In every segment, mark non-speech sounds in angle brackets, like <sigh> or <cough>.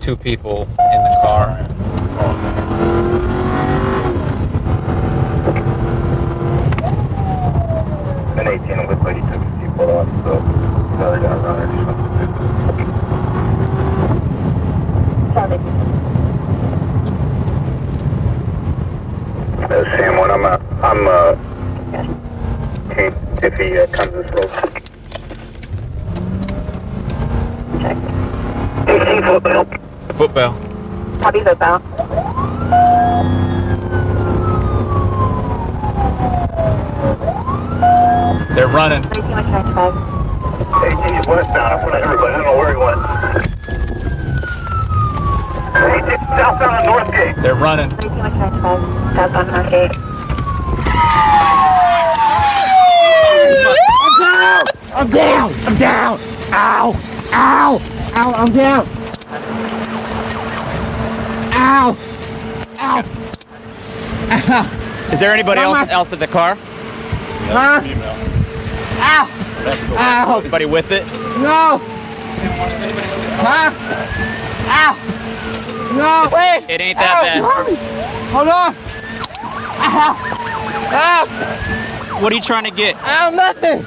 two people in the car. An 18 with lady took a seatbelt off, so another guy runner just Uh, Sam, when I'm, uh, I'm, uh, if if he uh, comes this road. 18 foot belt. Foot bell. Copy football. They're running. 19 125. 18 westbound, I'm putting everybody, I don't know where he went. 18 southbound on North Gate. They're running. 19 125. Southbound Northgate. I'm down! I'm down! Ow! Ow! Ow! I'm down! Ow! Ow! Is there anybody else Mama. else at the car? Huh? Ow! Ow! Anybody with it? No! Huh? Ow! No! Wait! It ain't that Ow, bad. you. Hold on! Ow! Ow! What are you trying to get? Ow! Nothing!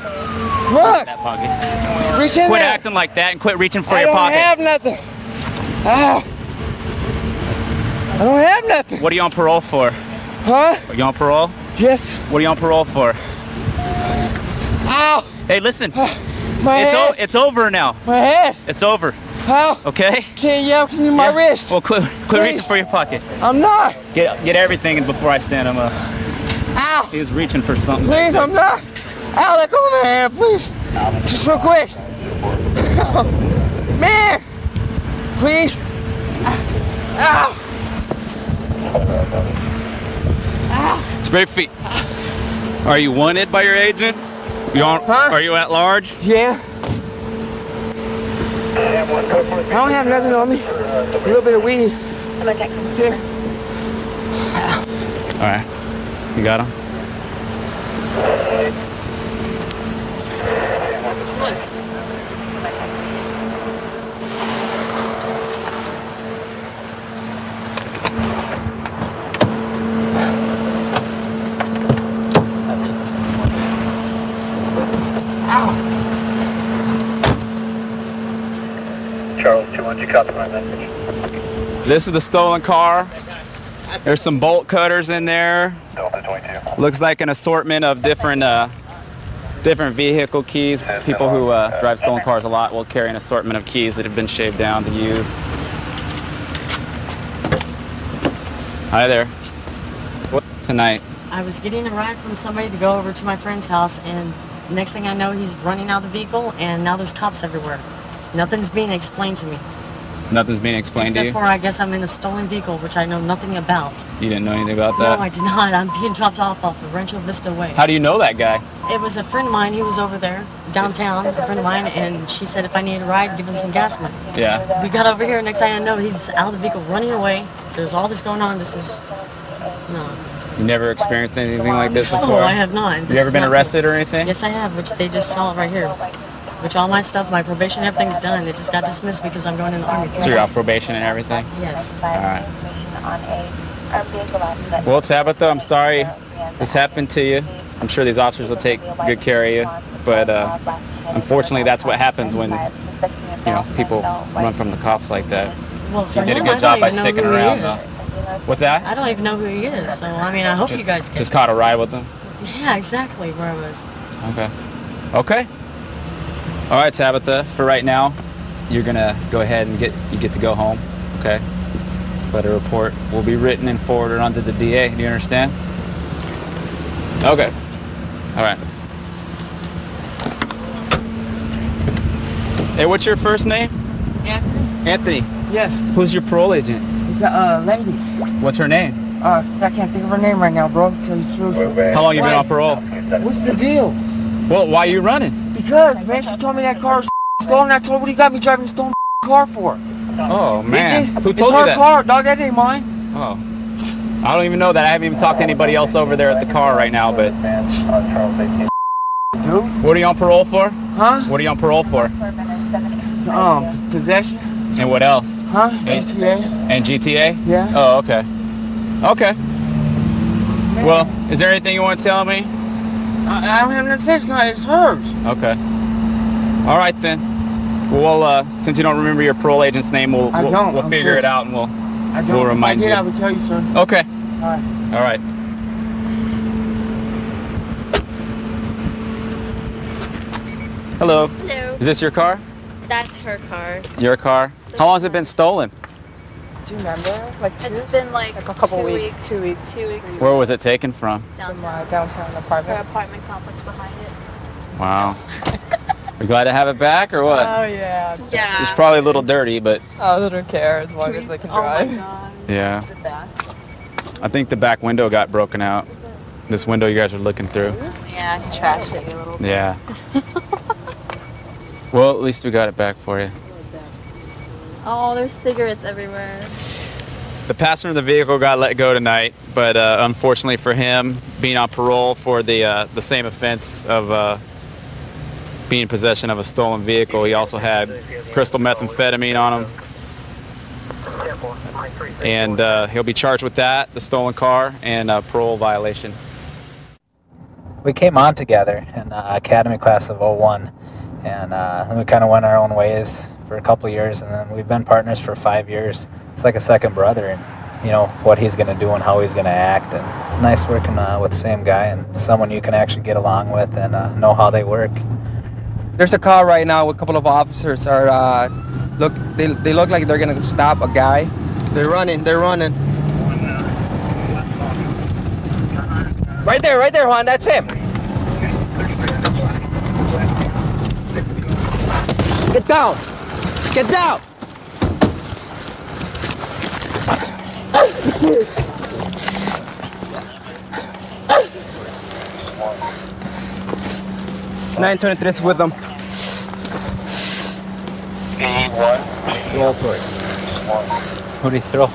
Look! That pocket. Reach in Quit there! acting like that and quit reaching for I your don't have nothing! Ow! I don't have nothing! What are you on parole for? Huh? Are you on parole? Yes. What are you on parole for? Ow! Hey, listen. Uh, my It's, head! it's over now. My head! It's over. Ow! Okay? Can't yell because of my Yeah? wrist. Well, quit, quit Please. reaching for your pocket. I'm not. Get get everything before I stand him up. Ow! He was reaching for something. Please, I'm not. Ow, let go of my hand, please. Just real quick. <laughs> Man! Please. Ow! Spray feet. Are you wanted by your agent? You on, Huh? Are you at large? Yeah. I don't have nothing on me. A little bit of weed. I'm okay. Here. All right. You got him? This is the stolen car. There's some bolt cutters in there. Looks like an assortment of different uh, different vehicle keys. People who uh, drive stolen cars a lot will carry an assortment of keys that have been shaved down to use. Hi there. What tonight? I was getting a ride from somebody to go over to my friend's house, and next thing I know, he's running out of the vehicle, and now there's cops everywhere. Nothing's being explained to me. Nothing's being explained except to you. for, I guess, I'm in a stolen vehicle, which I know nothing about. You didn't know anything about that? No. I did not. I'm being dropped off off of Rancho Vista Way. How do you know that guy? It was a friend of mine. He was over there downtown, a friend of mine, and she said if I needed a ride, give him some gas money. Yeah. We got over here, next thing I know, he's out of the vehicle running away. There's all this going on. This is no. You never experienced anything like this before? No? I have not. This You ever been arrested or anything? Yes, I have, which they just saw it right here. Which all my stuff, my probation, everything's done. It just got dismissed because I'm going in the army. So you're off probation and everything? Yes. All right. Well, Tabitha, I'm sorry this happened to you. I'm sure these officers will take good care of you, but uh, unfortunately, that's what happens when you know people run from the cops like that. Well, You did a good job by sticking around, though. What's that? I don't even know who he is. So I mean, I hope Just, you guys can. just caught a ride with them. Yeah, exactly where I was. Okay. Okay. All right, Tabitha. For right now, you're gonna go ahead and get you get to go home. Okay. But a report will be written and forwarded onto the DA. Do you understand? Okay. All right. Hey, what's your first name? Anthony? Anthony. Yes. Who's your parole agent? It's a uh, lady. What's her name? Uh, I can't think of her name right now, bro. Tell you the truth. How long you been on parole? What's the deal? Well, why are you running? Because, man, she told me that car was <laughs> stolen. I told her, what do you got me driving a stolen <laughs> car for? Oh man, who it's told you her that? car, dog. That ain't mine. Oh. I don't even know that. I haven't even talked to anybody else over there at the car right now, but Dude. what are you on parole for? Huh? What are you on parole for? Um, possession? And what else? Huh? GTA? And GTA? Yeah. Oh, okay. Okay. Well, is there anything you want to tell me? I, I don't have nothing to say. It's not. It's hers. Okay. All right then. Well, uh, since you don't remember your parole agent's name, we'll I we'll, don't, we'll I'm figure it out and we'll. I don't. We'll remind if I did, you. I would tell you, sir. Okay. All right. All right. Hello. Hello. Is this your car? That's her car. Your car? How long has it been stolen? Do you remember? Like two? It's been like, Like a couple two weeks, two weeks. Two weeks. Where was it taken from? From uh, Downtown. my downtown Her apartment. apartment complex behind it. Wow. Are you glad to have it back or what? Oh yeah. Yeah. It's probably a little dirty, but Oh, I don't care as long as I can Oh my drive. god. yeah. I think the back window got broken out. This window you guys are looking through. Yeah, I trashed it a little bit. Yeah. <laughs> well, at least we got it back for you. Oh, there's cigarettes everywhere. The passenger of the vehicle got let go tonight, but uh, unfortunately for him, being on parole for the uh, the same offense of uh, being in possession of a stolen vehicle, he also had crystal methamphetamine on him, and uh, he'll be charged with that, the stolen car, and uh, parole violation. we came on together in uh, academy class of 01 and uh, then we kind of went our own ways for a couple years and then we've been partners for five years it's like a second brother and you know what he's going to do and how he's going to act and it's nice working uh, with the same guy and someone you can actually get along with and uh, know how they work There's a car right now with a couple of officers are uh, look they, they look like they're gonna stop a guy. They're running, they're running. Right there, right there, Juan, that's him. Get down! Get down! Nine twenty three is with them. who do you throw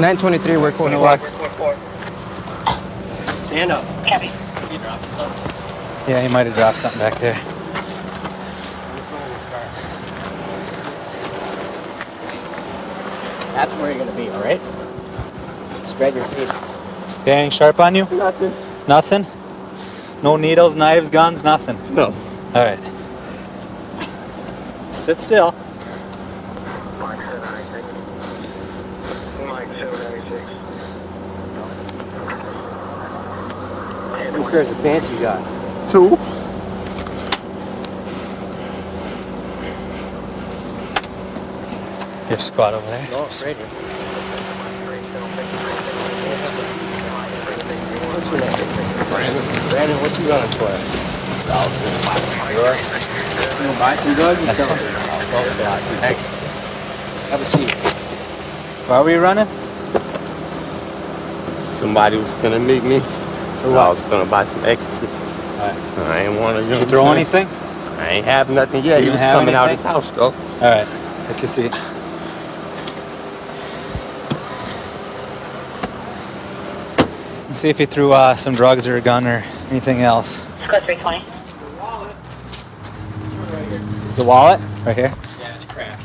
Nine twenty three, we're going to walk. Stand up. Yeah he might have dropped something back there That's where you're gonna be, all right? Spread your feet. Anything sharp on you Nothing. nothing no needles knives guns nothing No. all right sit still What pairs of pants you got? Two. Your squad over there oh, No, it's right here. What's your name? Brandon. Brandon, what you running for? You wanna buy some drugs? That's Sell fine. some? I'll go to Ecstasy. Have a seat. why were you running Somebody was gonna meet me. for I was gonna buy some ecstasy. Alright. I ain't wanna. You did you throw anything? I ain't have nothing yet. You He was have coming out anything? his house though. All right, take your seat. Let's see if he threw uh, some drugs or a gun or anything else. Code 320. The wallet? Right here? Yeah, it's crap.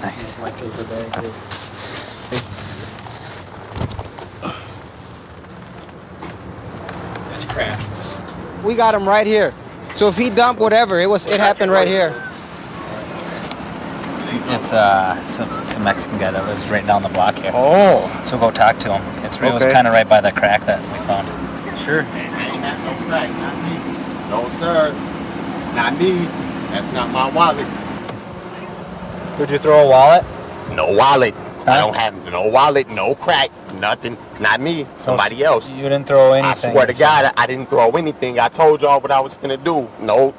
Nice. My paper bag. here. That's crap. We got him right here. So if he dumped whatever, it was it happened right here. It's uh, some, some Mexican guy that lives right down the block here. Oh. So go talk to him. It's, It was Okay. kind of right by the crack that we found. Sure. No sir. Not me. That's not my wallet. Did you throw a wallet? No wallet. Huh? I don't have no wallet, no crack, nothing. Not me. Somebody else. You didn't throw anything. I swear to God, I, I didn't throw anything. I told y'all what I was gonna do. No,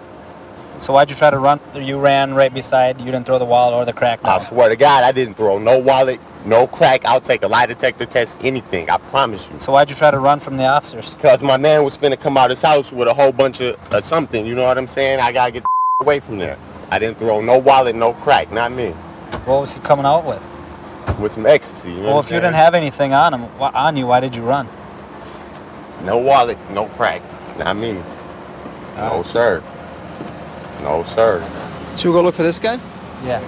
So why'd you try to run? You ran right beside. You didn't throw the wallet or the crack. I swear to God, I didn't throw no wallet, no crack. I'll take a lie detector test, anything. I promise you. So why'd you try to run from the officers? Cause my man was finna come out his house with a whole bunch of uh, something. You know what I'm saying? I gotta get the <laughs> away from there. I didn't throw no wallet, no crack. Not me. What was he coming out with? With some ecstasy. You know Well, if you didn't have anything on him, on you, why did you run? no wallet, no crack. Not me. No sir. No sir. Should we go look for this guy? Yeah.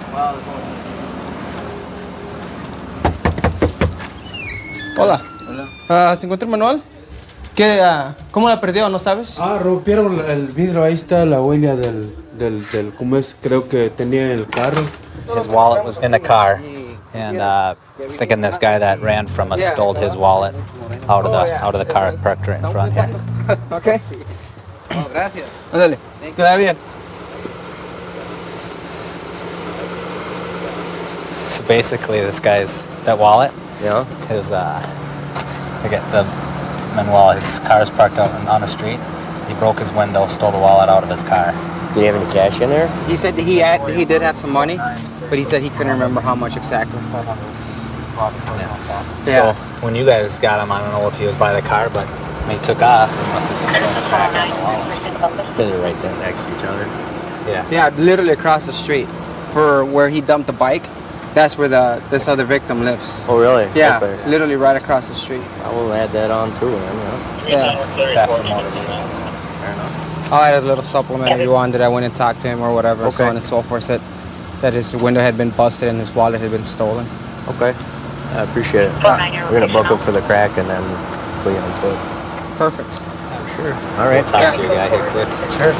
Hola. Hola. Ah, ¿Se encuentra el Manuel? ¿Qué, ah, ¿Cómo la perdió? ¿No sabes? Ah, rompieron el vidrio, ahí está la huella del, del, del, ¿cómo es? Creo que tenía el carro. His wallet was in the car, and uh, thinking this guy that ran from us stole his wallet out of the out of the car parked right in front here. <laughs> Ok. gracias. Ándale. Que la bien. So basically, this guy's that wallet. Yeah. His uh, I get the Manuel. His car's parked out on the street. He broke his window, stole the wallet out of his car. Do you have any cash in there? He said that he had, he did have some money, but he said he couldn't remember how much exactly. Yeah. So when you guys got him, I don't know if he was by the car, but when he took off, he must have just thrown the crack on the wallet. They're right there next to each other. Yeah. Yeah, literally across the street, for where he dumped the bike. That's where the this other victim lives. Oh, really? Yeah, Okay. literally right across the street. I will add that on too, man. Yeah. Theft from motor vehicle. Fair enough. I'll add a little supplement if you want that I went and talked to him or whatever, so on and so forth. Said that his window had been busted and his wallet had been stolen. Okay. I appreciate it. We're gonna book him for the crack and then flee on foot. Perfect. Sure. All right. Talk to your guy here quick. Sure.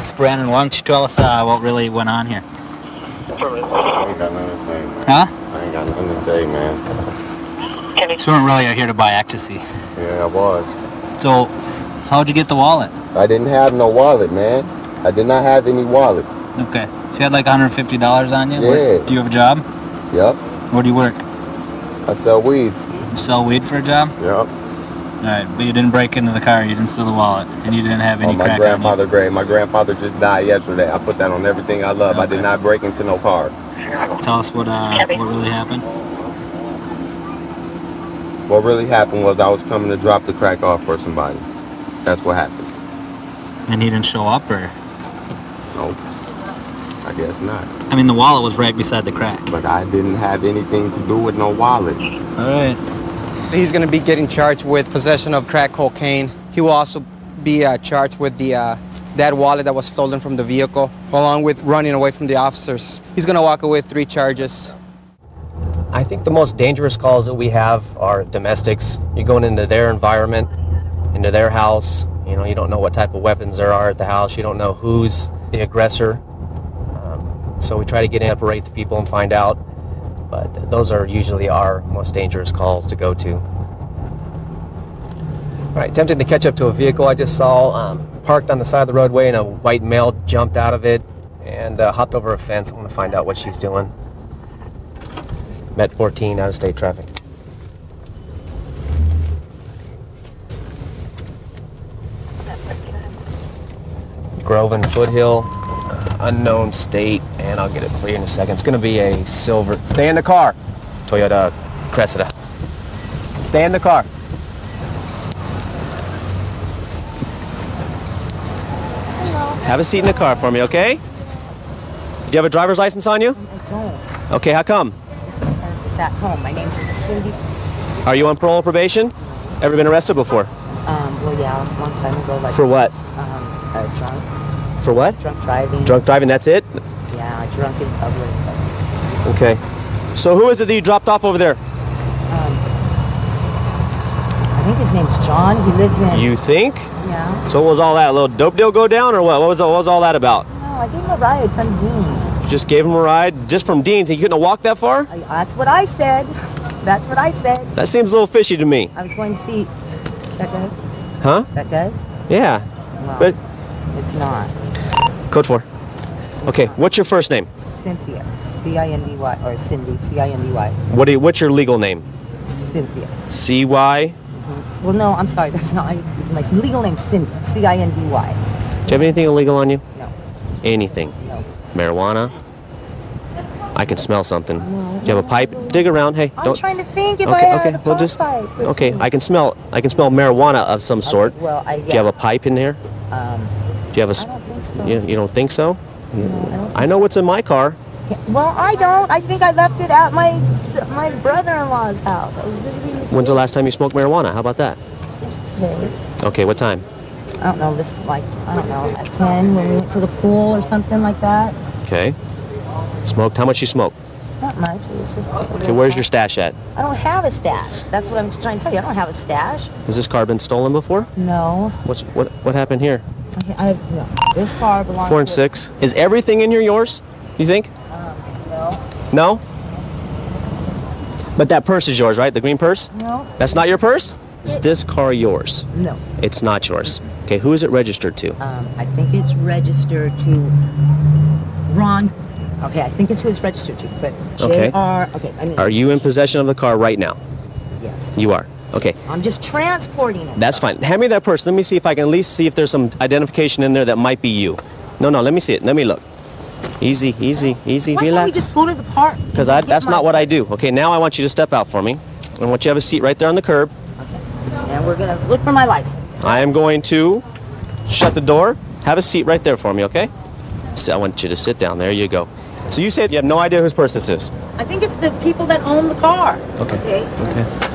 So Brandon, why don't you tell us uh, what really went on here? I ain't got nothing to say, man. Huh? I ain't got nothing to say, man. So we weren't really out here to buy ecstasy. Yeah, I was. So how'd you get the wallet? I didn't have no wallet, man. I did not have any wallet. Okay. So you had like $150 on you? Where- Yeah. do you have a job? Yep. Where do you work? I sell weed. You sell weed for a job? Yep. All right, but you didn't break into the car. You didn't steal the wallet, and you didn't have any On my crack on you. grandfather grave. My grandfather just died yesterday. I put that on everything I love. I did not break into no car. Tell us what uh, what really happened. What really happened was I was coming to drop the crack off for somebody. That's what happened. And he didn't show up, or No. I guess not. I mean, the wallet was right beside the crack. But I didn't have anything to do with no wallet. All right. He's going to be getting charged with possession of crack cocaine. He will also be uh, charged with the uh, that wallet that was stolen from the vehicle, along with running away from the officers. He's going to walk away with three charges. I think the most dangerous calls that we have are domestics. You're going into their environment, into their house. You know, you don't know what type of weapons there are at the house. You don't know who's the aggressor. Um, so we try to get in, separate the people and find out. But those are usually our most dangerous calls to go to. All right, attempting to catch up to a vehicle I just saw um, parked on the side of the roadway, and a white male jumped out of it and uh, hopped over a fence. I want to find out what she's doing. Met 14 out of state traffic. Grove and Foothill, unknown state, and I'll get it for you in a second. It's going to be a silver. Stay in the car. Toyota Cressida. Stay in the car. Have a seat in the car for me, okay? Do you have a driver's license on you? I don't. Okay, how come? Because it's at home. My name's Cindy. Are you on parole or probation? Ever been arrested before? Um, well, yeah, a long time ago. Like, For what? For what? Drunk driving. Drunk driving, that's it? Yeah, drunk in public. Okay. So who is it that you dropped off over there? Um, I think his name's John. He lives in. You think? Yeah. So what was all that? A little dope deal go down or what? What was, what was all that about? No, I gave him a ride from Dean's. Just gave him a ride just from Dean's. He couldn't have walked that far? I, that's what I said. That's what I said. That seems a little fishy to me. I was going to see. That does. Huh? That does. Yeah. Well, But it's not. Code four. Okay, what's your first name? Cynthia. C I N D Y or Cindy. C I N D Y. What do you, what's your legal name? Cynthia. C Y. Well, no, I'm sorry. <laughs> That's not. My legal name, Cindy. C I N D Y. Do you have anything illegal on you? No. Anything? No. Marijuana? I can smell something. Do you have a pipe? Dig around. Hey, I'm don't. trying to think if okay, I okay. a Well, just pipe okay. I can smell. I can smell marijuana of some sort. well, I- Do you have a pipe in here? Um, Do you have a? S- I don't think so. You, you don't think so? don't I know what's in my car. well, I don't. I think I left it at my my brother-in-law's house. I was visiting the When's the last time you smoked marijuana? How about that? today. Okay, what time? I don't know. This like I don't know at ten when we went to the pool or something like that. Okay. Smoked. How much you smoke? Not much. It's just. Okay, where's your stash at? I don't have a stash. That's what I'm trying to tell you. I don't have a stash. Has this car been stolen before? No. What's what what happened here? I, I no. This car belongs. Four and to- six. Is everything in here yours? You think? No. No? But that purse is yours, right? The green purse? No. That's not your purse? Is this car yours? No. It's not yours. Okay, who is it registered to? Um, I think it's registered to Ron. Okay, I think it's who it's registered to, but Okay. Okay, I mean. Are you in possession of the car right now? Yes. You are. Okay. I'm just transporting it. That's fine. Hand me that purse. Let me see if I can at least see if there's some identification in there that might be you. No, no, let me see it. Let me look. Easy, easy, easy. Why can't we just go to the park? Because I that's not what I do. Okay, now I want you to step out for me. I want you to have a seat right there on the curb. Okay. And we're gonna look for my license. I am going to shut the door. Have a seat right there for me, okay? So I want you to sit down. There you go. So you said you have no idea whose purse this is. I think it's the people that own the car. Okay. Okay. Okay.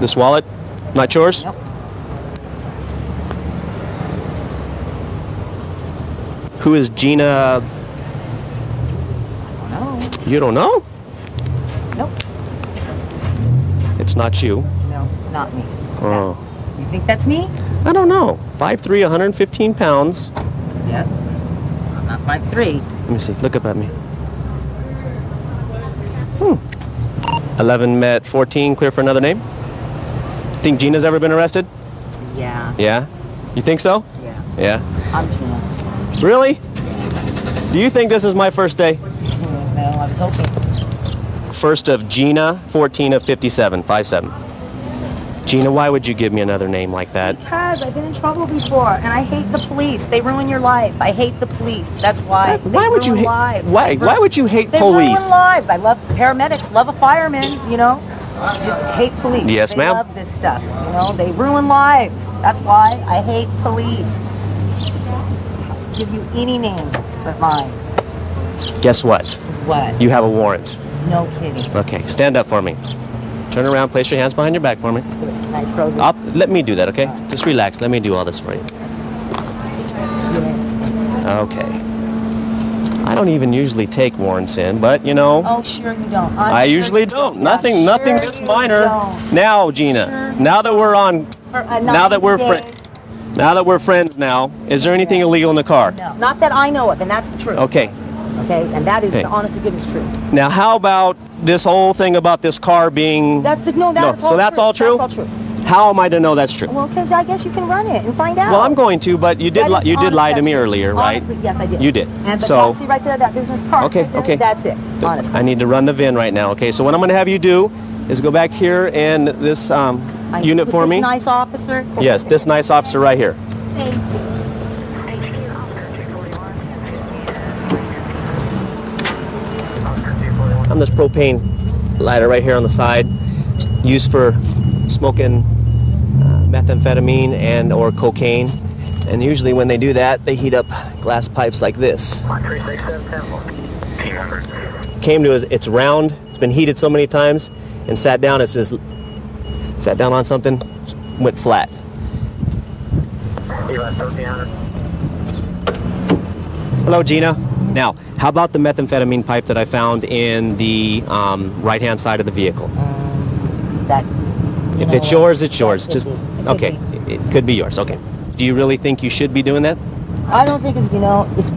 This wallet, not yours? Nope. Who is Gina? No. You don't know? Nope. It's not you. No, it's not me. Oh. You think that's me? I don't know. 5'3", 115 pounds. Yeah. I'm not five three. Let me see. Look up at me. Hmm. 11 met 14, clear for another name? Think Gina's ever been arrested? Yeah. Yeah? You think so? Yeah. Yeah. I'm Gina. Really? Do you think this is my first day? No, I was hoping. First of Gina, 14 of 57, 57. Gina, why would you give me another name like that? Because I've been in trouble before, and I hate the police. They ruin your life. I hate the police. That's why. They why would you hate- lives. why- They why would you hate they police? ruin lives. I love paramedics. Love a fireman. You know, just hate police. Yes, ma'am. Love this stuff. You know, they ruin lives. That's why I hate police. I'll give you any name but mine. Guess what? What? You have a warrant. No kidding. Okay, stand up for me. Turn around, place your hands behind your back for me. Can I throw this? I'll, let me do that, okay? Just relax. Let me do all this for you. Okay. I don't even usually take warrants in, but you know, Oh, sure you don't. I'm I sure usually don't. Yeah, Nothing, nothing sure this minor. don't. Now, Gina, now that we're on, now that we're friends, now that we're friends now, is there anything illegal in the car? No, not that I know of, and that's the truth. Okay. Okay, and that is Okay. the honest to goodness truth. Now, how about this whole thing about this car being? That's the no. That's all so that's all true. That's all true. How am I to know that's true? Well, because I guess you can run it and find out. Well, I'm going to, but you did li- you did lie to me earlier, right? Honestly, yes, I did. You did. And so see right there, that business card. Okay, right there, okay. That's it. Honestly. I need to run the VIN right now. Okay, so what I'm going to have you do is go back here and this um, unit for this me. Nice officer. Yes, this nice officer right here. Thank you. I'm this propane lighter right here on the side, used for smoking methamphetamine and or cocaine. And usually when they do that, they heat up glass pipes like this. Came to us, it's round. It's been heated so many times, and sat down. It says, sat down on something, went flat. Hello, Gina. Now, how about the methamphetamine pipe that I found in the um, right-hand side of the vehicle? That. If know it's yours, it's yours. Just be. It could okay. It, it could be yours. Okay. Do you really think you should be doing that? I don't think it's you know it's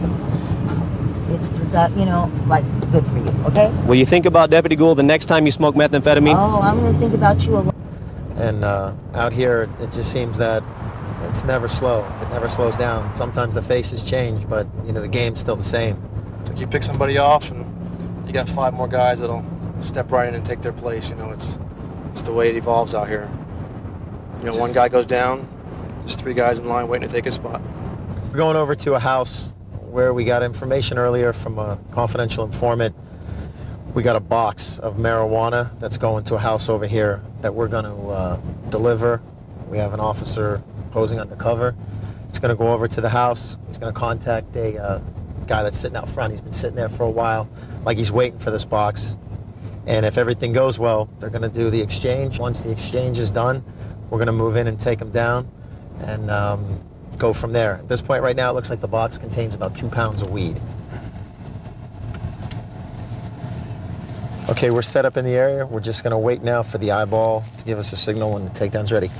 it's you know like good for you. Okay. Will you think about Deputy Gould the next time you smoke methamphetamine? Oh, I'm gonna think about you a lot. And uh, out here, it just seems that it's never slow. It never slows down. Sometimes the faces change, but you know the game's still the same. It's like you pick somebody off, and you got five more guys that'll step right in and take their place. You know, it's it's the way it evolves out here. You know, one guy goes down, there's three guys in line waiting to take his spot. We're going over to a house where we got information earlier from a confidential informant. We got a box of marijuana that's going to a house over here that we're going to uh, deliver. We have an officer posing undercover. He's going to go over to the house. He's going to contact a uh, guy that's sitting out front. He's been sitting there for a while, like he's waiting for this box. And if everything goes well, they're going to do the exchange. Once the exchange is done, We're going to move in and take them down and um, go from there. At this point right now, it looks like the box contains about two pounds of weed. Okay, we're set up in the area. We're just going to wait now for the eyeball to give us a signal when the takedown's ready.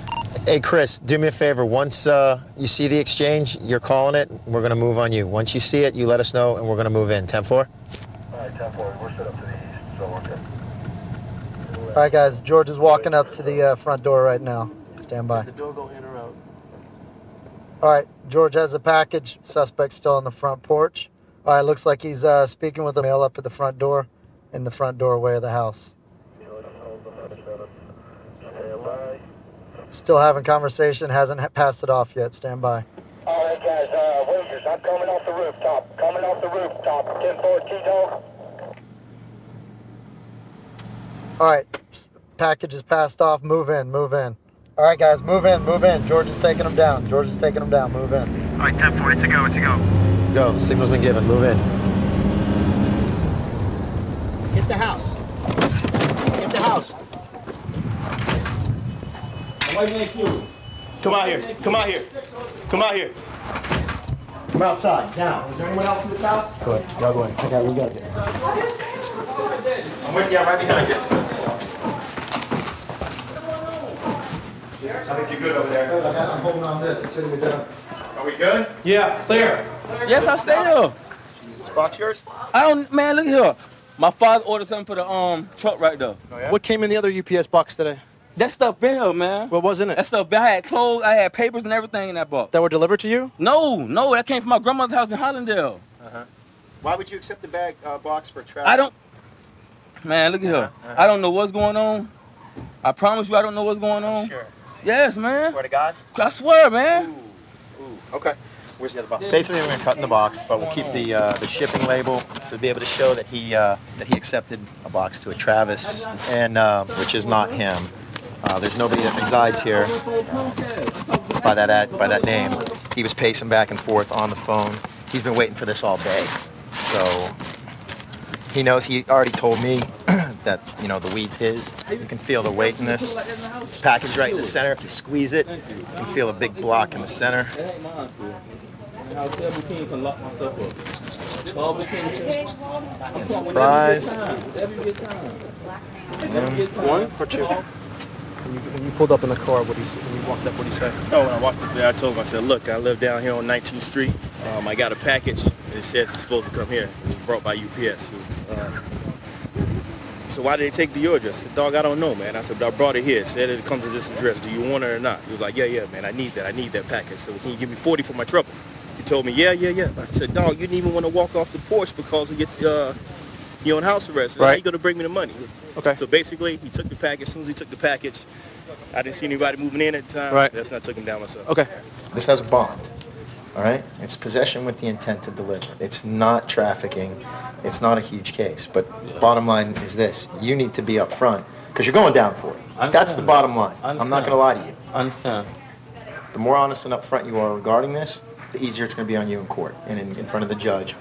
Hey, Chris, do me a favor. Once uh, you see the exchange, you're calling it. We're going to move on you. Once you see it, you let us know, and we're going to move in. 10 4? All right, 10 4. We're set up to the east, so we're good. All right, guys. George is walking up to the uh, front door right now. Stand by. Does The door go in or out? All right, George has a package. Suspect still on the front porch. All right, looks like he's uh, speaking with a male up at the front door, in the front doorway of the house. Still having conversation. Hasn't ha- passed it off yet. Stand by. All right, guys, uh, wagers. I'm coming off the rooftop. Coming off the rooftop. 10 4, T-Dog. All right, package is passed off. Move in. Move in. All right, guys, move in. Move in. George is taking them down. George is taking them down. Move in. All right, 10 4. It's a go. It's a go. Go. The signal's been given. Move in. Get the house. Get the house. Come out here. Come out here. Come out here. Come outside. Now, is there anyone else in this house? Go ahead. Y'all go ahead. Okay, we got it. I'm with you. I'm right behind you. I think you're good over there. Good, I got, I'm holding on this. It shouldn't be done. Are we good? Yeah, clear. Yes, I stay here. This yours? I don't, man, look here. My father ordered something for the um truck right there. What came in the other UPS box today? That stuff been here, man. What was in it? That stuff, been- I had clothes, I had papers and everything in that box. That were delivered to you? No, no, that came from my grandmother's house in Hollandale. Uh-huh. Why would you accept the bag uh, box for travel? I don't, man, look here. Uh-huh. I don't know what's going on. I promise you, I don't know what's going on. Sure. Yes, man. Swear to God? I swear, man. ooh Okay. Where's the other box? Basically, we're gonna cut in the box, but we'll keep the uh, the shipping label to be able to show that he uh, that he accepted a box to a Travis, and uh, which is not him. Uh, there's nobody that resides here by that ad, by that name. He was pacing back and forth on the phone. He's been waiting for this all day, so he knows. He already told me <clears throat> that you know the weed's his. You can feel the weight in this package right in the center. If you squeeze it, you can feel a big block in the center. And surprise. One or two? When you, when you pulled up in the car, what you when you walked up, what you say? Oh, when I walked up there, I told him, I said, look, I live down here on 19th Street. Um, I got a package, it says it's supposed to come here. It was brought by UPS. Was, uh, so why did they take to your address? I said, dog, I don't know, man. I said, but I brought it here. It said it comes to this address. Do you want it or not? He was like, yeah, yeah, man, I need that. I need that package. So can you give me 40 for my trouble? He told me, yeah, yeah, yeah. I said, dog, you didn't even want to walk off the porch because of your, uh, you're on house arrest. How Right. you going to bring me the money? Okay. So basically, he took the package. As soon as he took the package, I didn't see anybody moving in at the time. Right. That's when I took him down myself. Okay. This has a bond. All right? It's possession with the intent to deliver. It's not trafficking. It's not a huge case. But bottom line is this you need to be up front because you're going down for it. That's the bottom line. I I'm not going to lie to you. I understand. The more honest and upfront you are regarding this, the easier it's going to be on you in court and in, in front of the judge.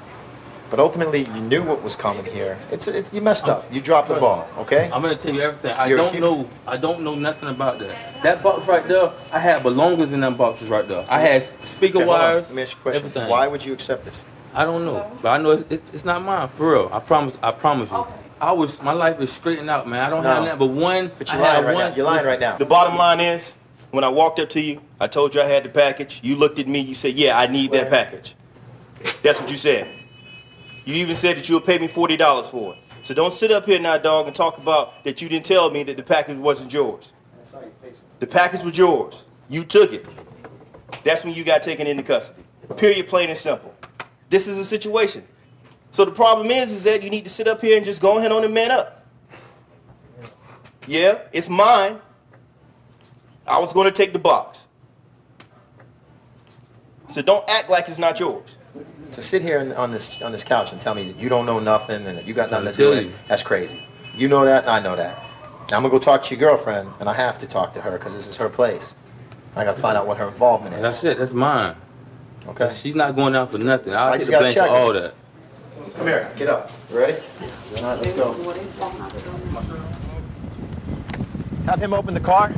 But ultimately, you knew what was coming here. It's, it's you messed up. You dropped the ball. Okay? I'm gonna tell you everything. I You're don't hu- know. I don't know nothing about that. That box right there, I had belongings in them boxes right there. I had speaker Okay, hold on. wires. Let me ask you a question. Everything. Why would you accept this? I don't know, but I know it's, it's, it's not mine for real. I promise. I promise you. I was. My life is straightened out, man. I don't have that, but one. But you're lying right one, now. You're lying right now. The bottom line is, when I walked up to you, I told you I had the package. You looked at me. You said, "Yeah, I need that package." That's what you said. You even said that you would pay me forty dollars for it. So don't sit up here now, dog, and talk about that you didn't tell me that the package wasn't yours. The package was yours. You took it. That's when you got taken into custody. Period. Plain and simple. This is a situation. So the problem is, is that you need to sit up here and just go ahead on and man up. Yeah, it's mine. I was going to take the box. So don't act like it's not yours. To sit here and- on this on this couch and tell me that you don't know nothing and that you got nothing to do with it, that's crazy. You know that, I know that. Now I'm gonna go talk to your girlfriend, and I have to talk to her because this is her place. I gotta find out what her involvement is. that's it. That's mine. Okay. She's not going out for nothing. I'll I take just the gotta blame for check all that. Come here, get up. You ready? All right, let's go. Have him open the car.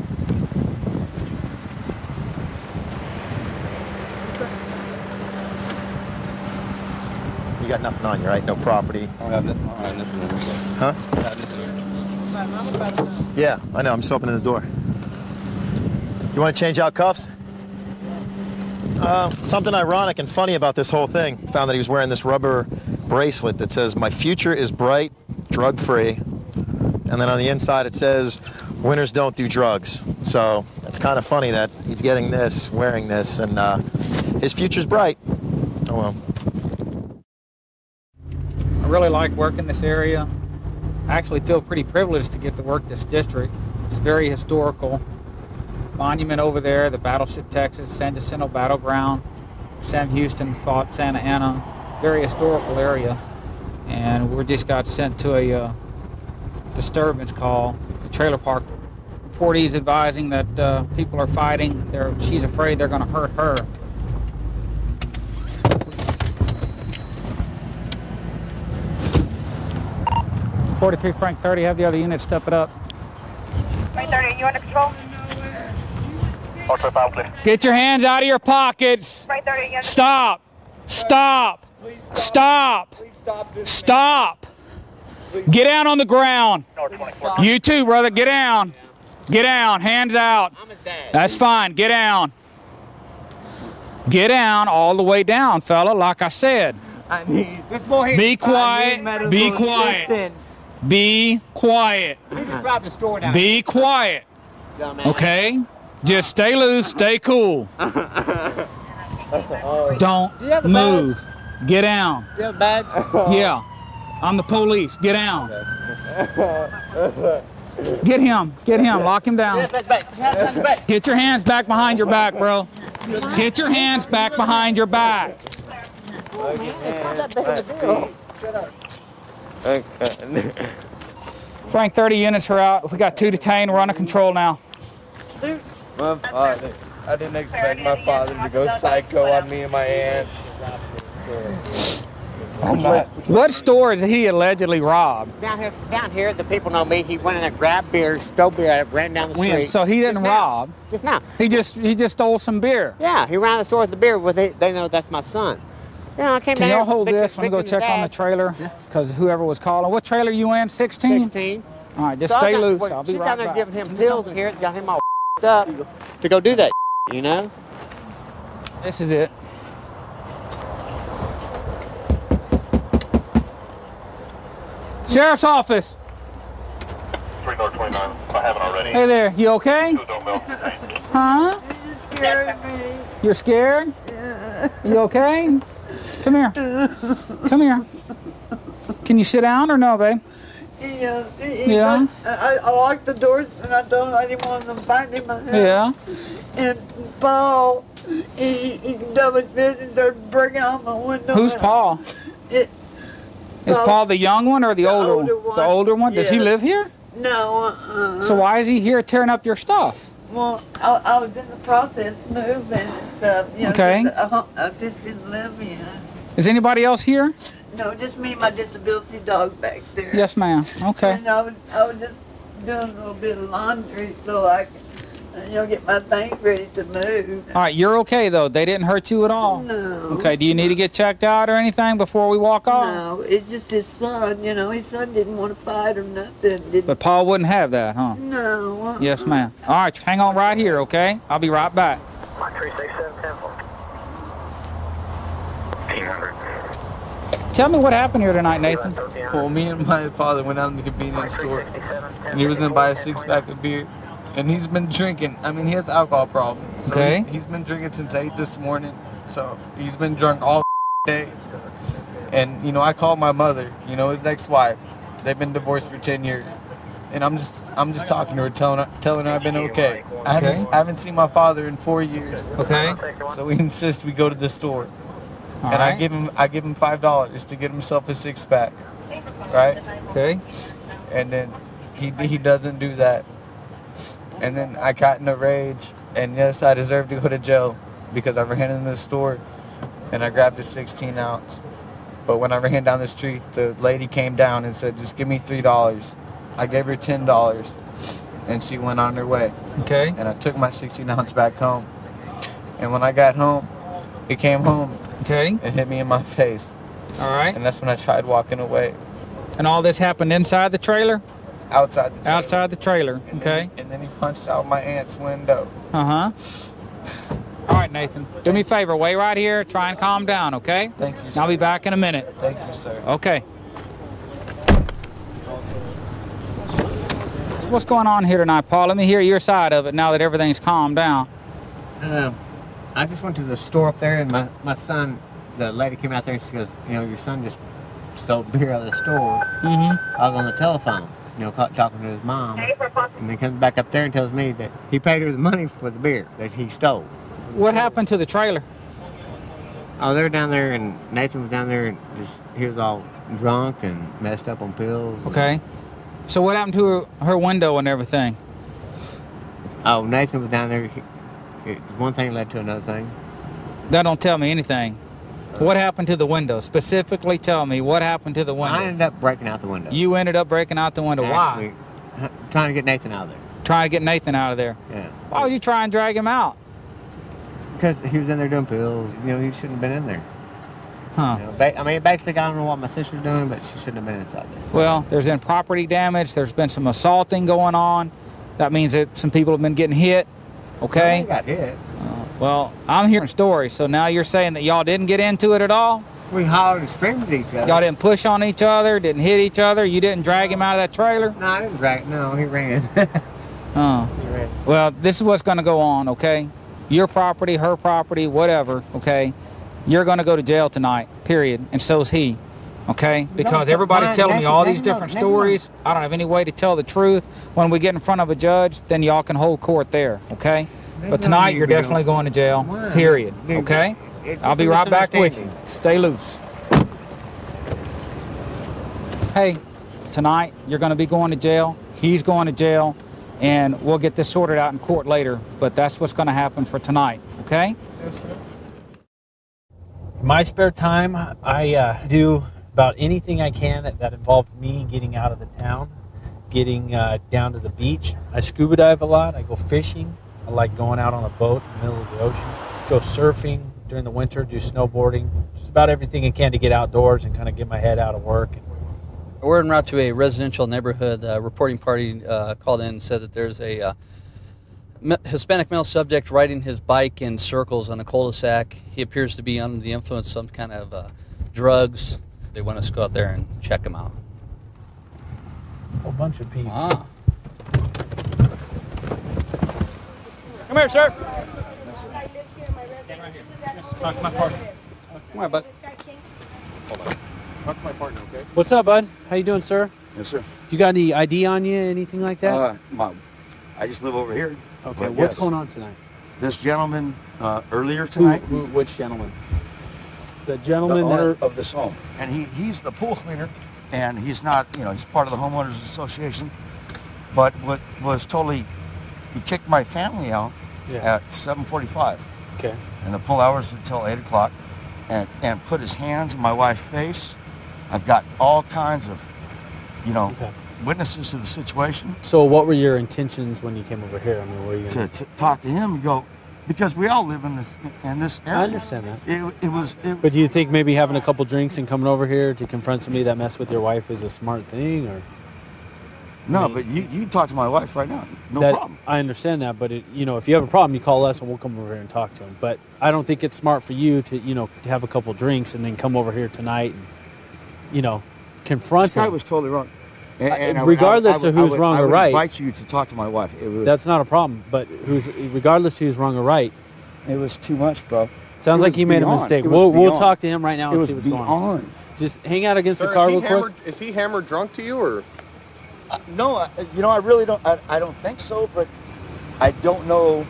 You got nothing on you, right? No property. I don't have nothing. I don't have nothing. Huh? I don't have nothing. Yeah, I know. I'm just opening the door. You want to change out cuffs? Uh, something ironic and funny about this whole thing. Found that he was wearing this rubber bracelet that says, "My future is bright, drug-free," and then on the inside it says, "Winners don't do drugs." So it's kind of funny that he's getting this, wearing this, and uh, his future's bright. Oh well. Really like working this area. I actually feel pretty privileged to get to work this district. It's very historical. Monument over there, the Battleship Texas, San Jacinto Battleground. Sam Houston fought Santa Anna. Very historical area. And we just got sent to a uh, disturbance call. The trailer park reportee is advising that uh, people are fighting. They're, she's afraid they're going to hurt her. Forty-three Frank 30. Have the other unit step it up. Frank 30, are you under control? Ultra five. Get your hands out of your pockets. Frank 30, you under Stop. Stop. Stop. Stop. Get down on the ground. You too, brother. Get down. Get down. Hands out. That's fine. Get down. Get down all the way down, fella, like I said. I need. This boy. Be quiet. Be quiet. Be quiet. He just robbed a store down Be quiet. Okay? Just stay loose, stay cool. <laughs> Don't You have a move. Get down. You have a badge? <laughs> Yeah. I'm the police. Get down. Get him. Get him. Lock him down. Get your hands back behind your back, bro. Get your hands back behind your back. <laughs> Frank, 30 units are out. We got two detained. We're under control now. My father. I didn't expect my father to go psycho on me and my aunt. Oh, what store did he allegedly rob? Down here, down here, the people know me. He went in there, grabbed beer, stole beer, ran down the When? street. So he didn't Just now. rob. Just now. He just he just stole some beer. Yeah, he ran the store with the beer. With it, they know that's my son. You know, I came Can y'all here, hold fixing- this? Let me go check on the trailer because whoever was calling. What trailer you in? 16? 16. All right, just So stay loose. well, I'll be she's right down there back. giving him pills and here, got him all up to go do that. You know. This is it. Sheriff's office. 3 North 29. If I haven't already. Hey there, you okay? Huh? scared me. You're scared? You okay? Come here. Come here. Can you sit down or no, babe? Yeah. Yeah? I, I locked the doors and I don't. I didn't want them finding my house. Yeah. And Paul, he, he done his business, started breaking on my window. Who's Paul? It, Is Paul- Paul the young one or the, older, older one? The older one? Does he live here? No. Uh, So why is he here tearing up your stuff? Well, I, I was in the process moving stuff. You know, Okay. just, uh, assisted living. Is anybody else here? No, just me and my disability dog back there. Yes, ma'am. Okay. And I was, I was just doing a little bit of laundry so I could, uh, you know, get my things ready to move. All right, you're okay though. They didn't hurt you at all. No. Okay. Do you need to get checked out or anything before we walk off? No, it's just his son. You know, his son didn't want to fight or nothing. Didn't, But Paul wouldn't have that, huh? no. uh-uh. Yes, ma'am. All right, hang on right here, okay? I'll be right back. Tell me what happened here tonight, Nathan. Well, me and my father went out in the convenience store, and he was gonna buy a six pack of beer, and he's been drinking. I mean, he has alcohol problems. So Okay. he- he's been drinking since eight this morning, so he's been drunk all <laughs> day. And you know, I called my mother, you know, his ex-wife. They've been divorced for ten years, and I'm just, I'm just talking to her, telling her, telling her I've been okay. I haven't, Okay. I haven't seen my father in four years. Okay. So we insist we go to the store All and I give him I give him five dollars to get himself a six pack, right? Okay. And then he he doesn't do that, and then I got in a rage, and yes, I deserve to go to jail because I ran in the store, and I grabbed a 16 ounce. But when I ran down the street, the lady came down and said, "Just give me three dollars." I gave her ten dollars, and she went on her way. Okay. And I took my 16 ounce back home. And when I got home, he came home Okay. and hit me in my face. All right. And that's when I tried walking away. And all this happened inside the trailer? Outside the trailer. Outside the trailer, okay. And then he punched out my aunt's window. Uh huh. All right, Nathan. Do me a favor. Wait right here. Try and calm down, okay? Thank you. And I'll be back in a minute. Thank you, sir. Okay. So what's going on here tonight, Paul? Let me hear your side of it now that everything's calmed down. Um, I just went to the store up there, and my, my son, the lady came out there and she goes, you know, your son just stole beer out of the store. Mm-hmm. I was on the telephone, you know, ca- talking to his mom, and then comes back up there and tells me that he paid her the money for the beer that he stole. What happened to the trailer? Oh, they're down there, and Nathan was down there, and just he was all drunk and messed up on pills. Okay. So what happened to her, her window and everything? Oh, Nathan was down there. He, it, one thing led to another thing. That don't tell me anything. What happened to the window? Specifically tell me what happened to the window. I ended up breaking out the window. You ended up breaking out the window. Actually, Why? Trying to get Nathan out of there. Trying to get Nathan out of there. Yeah. Why would you try and drag him out? Because he was in there doing pills. You know, he shouldn't have been in there. Huh. You know, ba- I mean, basically, I don't know what my sister's doing, but she shouldn't have been inside there. Well, there's been property damage. There's been some assaulting going on. That means that some people have been getting hit. Okay. Got hit. Well, I'm hearing stories. So now you're saying that y'all didn't get into it at all? We hollered and screamed at each other. Y'all didn't push on each other, didn't hit each other. You didn't drag him out of that trailer. No, I didn't drag. No, he ran. <laughs> Oh. he ran. Well, this is what's going to go on, okay? Your property, her property, whatever, okay? You're going to go to jail tonight, period. And so is he, okay? Because everybody's telling me all these different stories. I don't have any way to tell the truth. When we get in front of a judge, then y'all can hold court there, okay? But tonight, you're definitely going to jail, period, okay? I'll be right back with you. Stay loose. Hey, tonight you're going to be going to jail. He's going to jail, and we'll get this sorted out in court later. But that's what's going to happen for tonight. Okay? Yes, sir. In my spare time, I uh, do about anything I can that, that involves me getting out of the town, getting uh, down to the beach. I scuba dive a lot. I go fishing. I like going out on a boat in the middle of the ocean. Go surfing during the winter. Do snowboarding. Just about everything I can to get outdoors and kind of get my head out of work. We're en route to a residential neighborhood. Uh, reporting party uh, called in and said that there's a uh, Hispanic male subject riding his bike in circles on a cul-de-sac. He appears to be under the influence of some kind of uh, drugs. They want us to go out there and check him out. A whole bunch of people. Ah. Come here, sir. Talk to my partner. Come on, bud. Hold on. Talk to my partner, okay? What's up, bud? How you doing, sir? Yes, sir. You got any ID on you? Anything like that? Uh, my, I just live over here. okay. What's yes. going on tonight? This gentleman uh, earlier Who, tonight, who, which gentleman? The the gentleman owner that. of this home, and he, he's the pool cleaner, and he's not, you know, he's part of the homeowners association. But what was totally, he kicked my family out Yeah. at 7:45, Okay. and the pool hours until 8 o'clock, and and put his hands in my wife's face. I've got all kinds of, you know, Okay. witnesses to the situation. So, what were your intentions when you came over here? I mean, were you to, to talk to him and go because we all live in this in this area. I understand that. It, it was it, But do you think maybe having a couple drinks and coming over here to confront somebody that messed with your wife is a smart thing, or no, but you you talk to my wife right now. No that, problem. I understand that, but it, you know, if you have a problem, you call us and we'll come over here and talk to him. But I don't think it's smart for you to, you know, to have a couple drinks and then come over here tonight and, you know, confront This guy him. was totally wrong. And, and I would- regardless I would- of I who's would- wrong I or would right. invite you to talk to my wife. It was That's not a problem. But who's regardless who's wrong or right. It was too much, bro. Sounds like was he made a mistake. We'll we'll talk to him right now It and was see what's going on. Just hang out against Sir, the is car he real quick. Is he hammered drunk to you, or? Uh, no, I, you know I really don't. I, I don't think so, but I don't know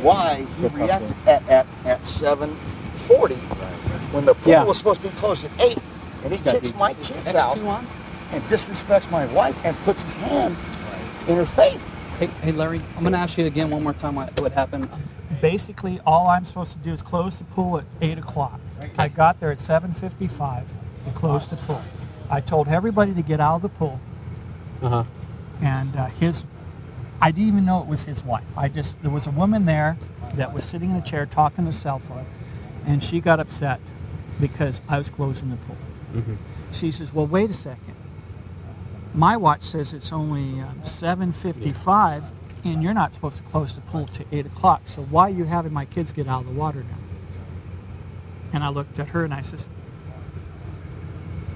why he reacted at at at seven forty when the pool Yeah. was supposed to be closed at eight, and he kicks my kids out and disrespects my wife and puts his hand in her face. Hey, hey, Larry, I'm going to ask you again one more time what, what happened. Basically, all I'm supposed to do is close the pool at 8 o'clock. I got there at 7.55 and closed the pool. I told everybody to get out of the pool, Uh huh. and uh, his, I didn't even know it was his wife. I just, there was a woman there that was sitting in a chair talking to a cell phone, and she got upset because I was closing the pool. Mm-hmm. She says, well, wait a second. My watch says it's only um, 7.55 and you're not supposed to close the pool to 8 o'clock. So why are you having my kids get out of the water now? And I looked at her and I says,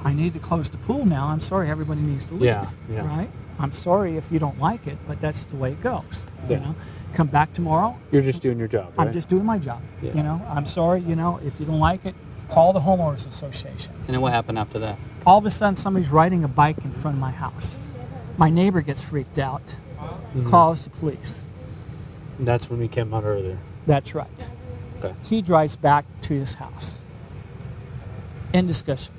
I need to close the pool now. I'm sorry, everybody needs to leave. Yeah, yeah. Right? I'm sorry if you don't like it, but that's the way it goes. Yeah. You know, come back tomorrow. You're just doing your job, right? I'm just doing my job. Yeah. You know, I'm sorry. You know, if you don't like it, call the homeowners association. And then what happened after that? All of a sudden, somebody's riding a bike in front of my house. My neighbor gets freaked out, Mhm. calls the police. And that's when we came out earlier. That's right. Okay. He drives back to his house. End discussion.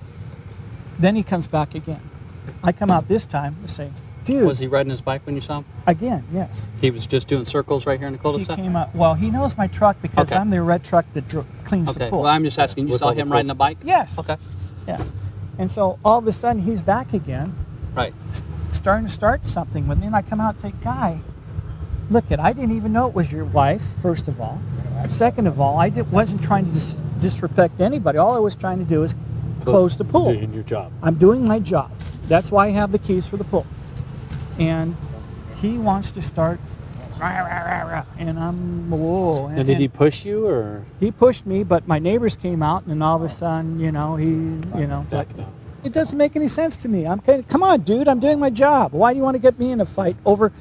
Then he comes back again. I come out this time and say, dude, Was he riding his bike when you saw him? again, yes. He was just doing circles right here in the He cul-de-sac? He came up. Well, he knows my truck because Okay. I'm the red truck that dr- cleans the Okay, pool. well, I'm just asking, you With saw all the him riding a pools. bike? Yes. Okay. Yeah. And so all of a sudden he's back again, Right. starting to start something with me. And I come out and say, Guy, look it, I didn't even know it was your wife, first of all. Second of all, I did, wasn't trying to dis- disrespect anybody. All I was trying to do is close the pool. Doing your job. I'm doing my job. That's why I have the keys for the pool. And he wants to start, rah, rah, rah, rah, and I'm, whoa. And did he push you or? He pushed me, but my neighbors came out, and all of a sudden, you know, he, you know, like, it doesn't make any sense to me. I'm kind of, come on, dude, I'm doing my job. Why do you want to get me in a fight over?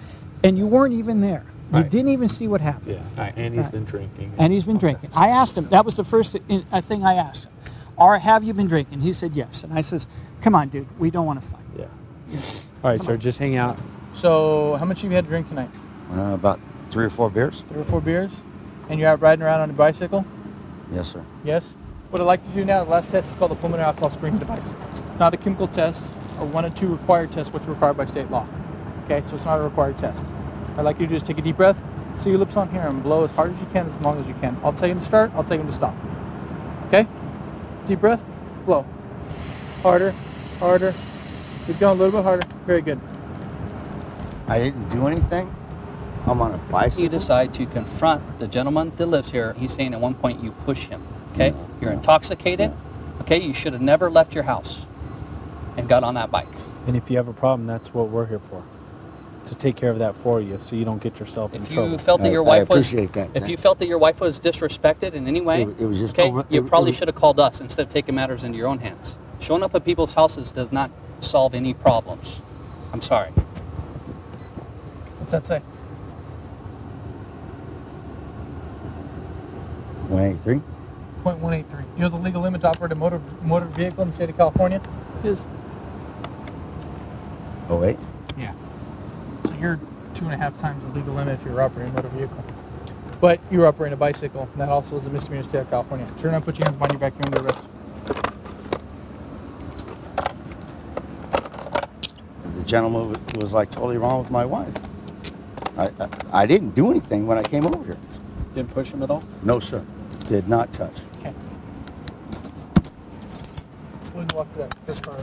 And you weren't even there. You Right. didn't even see what happened. Yeah. And he's Right. been drinking. And he's been drinking. I asked him. That was the first thing I asked him. Or have you been drinking? He said yes. And I says, come on, dude, we don't want to fight. Yeah. All right, sir, just hang out. So, how much have you had to drink tonight? Uh, about three or four beers. Three or four beers? And you're out riding around on a bicycle? Yes, sir. Yes? What I'd like to do now, the last test is called the preliminary alcohol screening device. It's not a chemical test or one of two required tests, which are required by state law. Okay, so it's not a required test. I'd like you to just take a deep breath, see your lips on here, and blow as hard as you can, as long as you can. I'll tell you to start, I'll tell you to stop. Okay? Deep breath, blow. Harder, harder. Keep going a little bit harder. Very good. I didn't do anything. I'm on a bicycle. You decide to confront the gentleman that lives here. He's saying at one point you push him. Okay? You're intoxicated. Okay? You should have never left your house and got on that bike. And if you have a problem, that's what we're here for. To take care of that for you so you don't get yourself in If trouble. you felt that your wife was if you felt that your wife was disrespected in any way, It- it was just okay, over- you it- probably should have called us instead of taking matters into your own hands. Showing up at people's houses does not solve any problems. I'm sorry. What's that say? 183. Point one eight three. You know the legal limit to operate a motor motor vehicle in the state of California is? Oh, wait. Yeah. So you're two and a half times the legal limit if you're operating a motor vehicle. But you're operating a bicycle, and that also is a misdemeanor in the state of California. Turn around, put your hands behind your back, you're under arrest. The gentleman was, was like totally wrong with my wife. I, I, I didn't do anything when I came over here. Didn't push him at all? No, sir. Did not touch. Okay. Go ahead walk to that first car.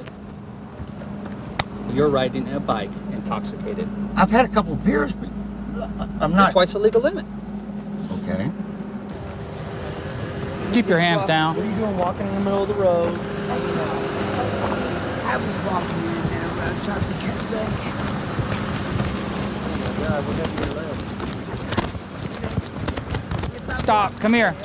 You're riding a bike intoxicated. I've had a couple beers, but I'm You're not. twice the legal limit. Okay. Keep your hands down. What are you doing walking in the middle of the road? I uh, was walking in there, but I tried to catch back. God, what happened to your leg? Stop. Come here.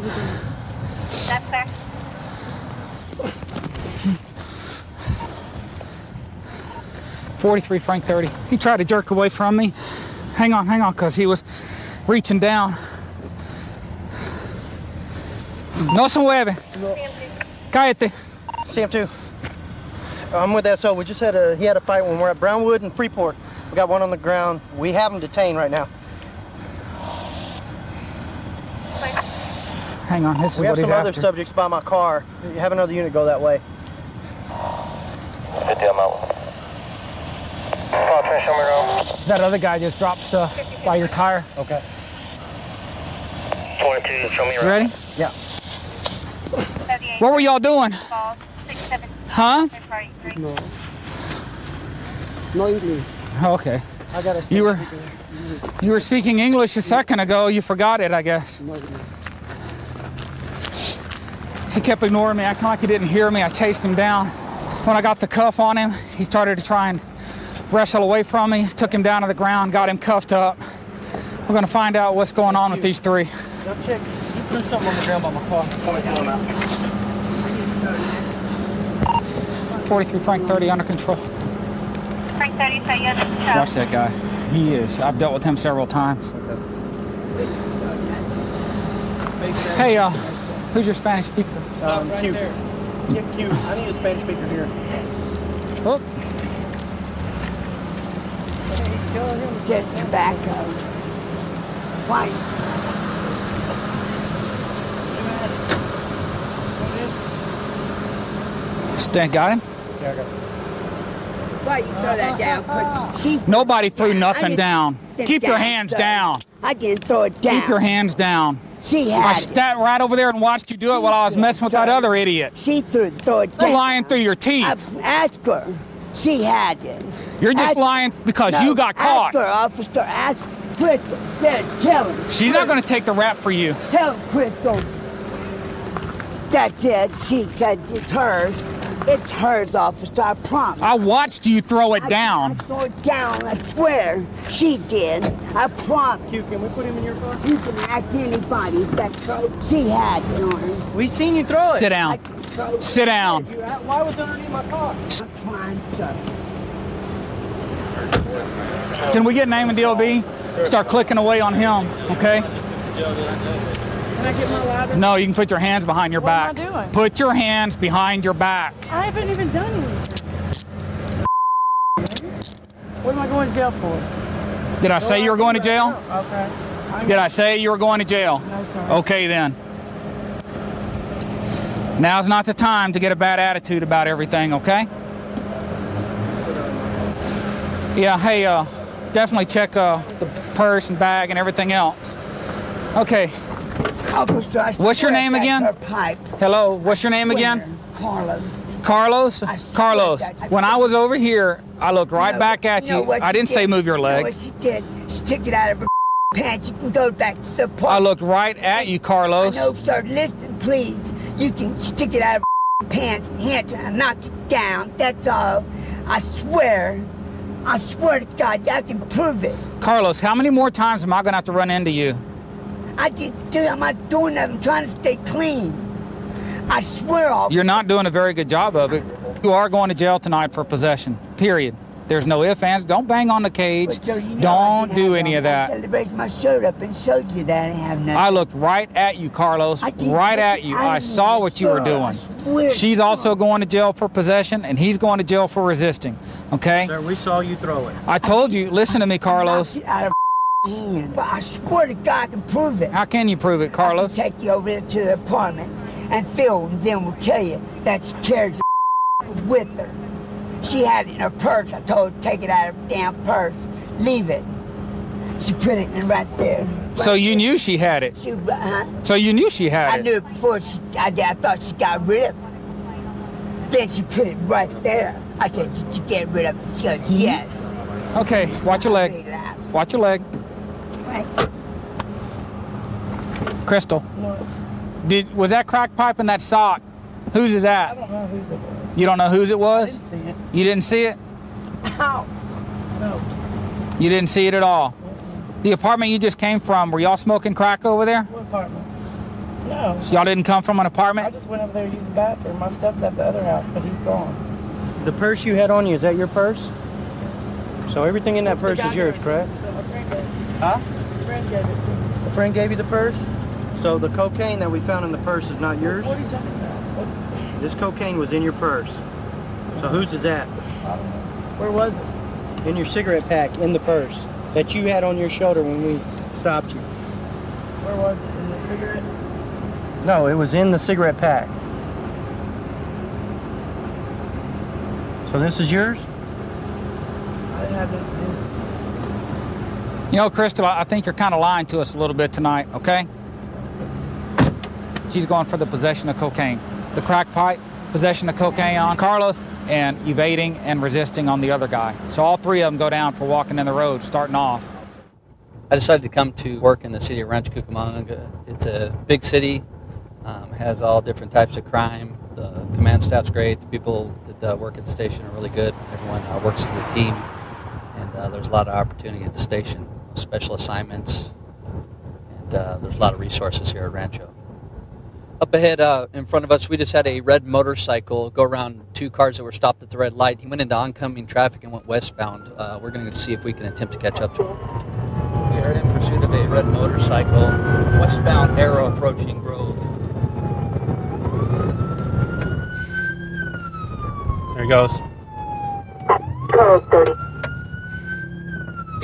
That's fair. Forty-three Frank thirty. He tried to jerk away from me. Hang on, hang on, cause he was reaching down. No se mueve. Cállate. CM2. I'm with SO. We just had a he had a fight when we're at Brownwood and Freeport. We got one on the ground. We have him detained right now. Hang on, this is we have what he's some other subjects by my car. You have another unit go that way. 50 on that one. Call finish on my. That other guy just dropped stuff by your tire. Okay. 22, show me You around. ready? Yeah. What were y'all doing? Huh? No. No English. Okay. I got a You were you were speaking English a second ago. You forgot it, I guess. He kept ignoring me, acting like he didn't hear me. I chased him down. When I got the cuff on him, he started to try and wrestle away from me. Took him down to the ground, got him cuffed up. We're gonna find out what's going on with these three. Now check. You threw something on the ground by my car. Tell me what's going on. 43 Frank 30 under control. Frank 30, say yes. Watch that guy. He is. I've dealt with him several times. Hey, uh, who's your Spanish speaker? Um, Q. Yeah, Q. I need a Spanish speaker here. Oh. Just tobacco. White. Stan got him? Why you throw that down? <laughs> She Nobody threw nothing didn't- down. Keep your hands down. I didn't throw it down. Keep your hands down. She I had it. sat right over there and watched you do it while I was messing with that other idiot. She threw, throw it You're lying through your teeth. Ask her. She had it. You're just Ask- lying because No, you got caught. Ask her, officer. Ask Crystal. Then tell him. She's not going to take the rap for you. Tell him, Crystal. That's it. She said it's hers. It's hers, officer. I promise. I watched you throw it down. I throw it down. I swear. She did. I promise. You can we put him in your car? You can ask anybody. That's so. She had it on her. We seen you throw it. Sit down. Sit down. Why was it underneath my car? I'm trying to. Can we get name and DOB? Start clicking away on him, okay? Can I get my ladder? No, you can put your hands behind your What am I back. doing? Put your hands behind your back. I haven't even done anything. What am I going to jail for? Did I say you were going to jail? Okay. Did I say you were going to jail? No, sir. Okay, then. Now's not the time to get a bad attitude about everything, okay? Yeah, hey, uh, definitely check uh, the purse and bag and everything else. Okay. I What's your name again? Hello, what's your name again? Carlos. Carlos? Carlos, that's- when I was over here, I looked right No, back at you. what I didn't say move your leg. what she did, she took it out of her pants. You can go back to the park. I looked right at you, Carlos. No, sir. Listen, please. You can stick it out of pants and hands and I knock you down. That's all. I swear. I swear to God, I can prove it. Carlos, how many more times am I going to have to run into you? I didn't do. I'm not doing that. I'm trying to stay clean. I swear, off. You're not doing a very good job of it. You are going to jail tonight for possession. Period. There's no ifs, ands. Don't bang on the cage. So you know Don't do any of that. I my shirt up and showed you that I didn't have nothing. I looked right at you, Carlos. Right at you. I I saw what you were doing. She's also going to jail for possession, and he's going to jail for resisting. Okay? Sir, we saw you throw it. I told you. Listen to me, Carlos. Knocked it out of hand. But I swear to God, I can prove it. How can you prove it, Carlos? Take you over there to the apartment, and Phil then will tell you that she carries the <laughs> with her. She had it in her purse. I told her to take it out of her damn purse. Leave it. She put it in right there. So you knew she had it. She, uh, So you knew she had I it. I knew it before she, I, I thought she got rid of it. Then she put it right there. I said, did you get rid of it? She goes, yes. Okay, watch your leg. Watch your leg. Crystal. Did was that crack pipe in that sock? Whose is that? I don't know who's it was. You don't know whose it was? I didn't see it. You didn't see it? Ow. No. You didn't see it at all. The apartment you just came from, were y'all smoking crack over there? What apartment? No. Y'all didn't come from an apartment? I just went over there to use the bathroom. My stuff's at the other house, but he's gone. The purse you had on you, is that your purse? So everything in that purse is yours, correct? So my friend gave it. Huh? Friend gave it to me. A friend gave you the purse? So the cocaine that we found in the purse is not yours? What are you talking about? This cocaine was in your purse. So whose is that? Where was it? In your cigarette pack in the purse that you had on your shoulder when we stopped you. Where was it? In the cigarettes? No, it was in the cigarette pack. So this is yours? I didn't have nothing to do with it. You know, Crystal, I think you're kind of lying to us a little bit tonight, okay? She's going for the possession of cocaine. The crack pipe, possession of cocaine on Carlos, and evading and resisting on the other guy. So all three of them go down for walking in the road, starting off. I decided to come to work in the city of Rancho Cucamonga. It's a big city, um, has all different types of crime. The command staff's great. The people that uh, work at the station are really good. Everyone uh, works as a team, and uh, there's a lot of opportunity at the station, special assignments, and uh, there's a lot of resources here at Rancho. Up ahead uh, in front of us, we just had a red motorcycle go around two cars that were stopped at the red light. He went into oncoming traffic and went westbound. Uh, we're going to see if we can attempt to catch up to him. We are in pursuit of a red motorcycle, westbound arrow approaching Grove. There he goes.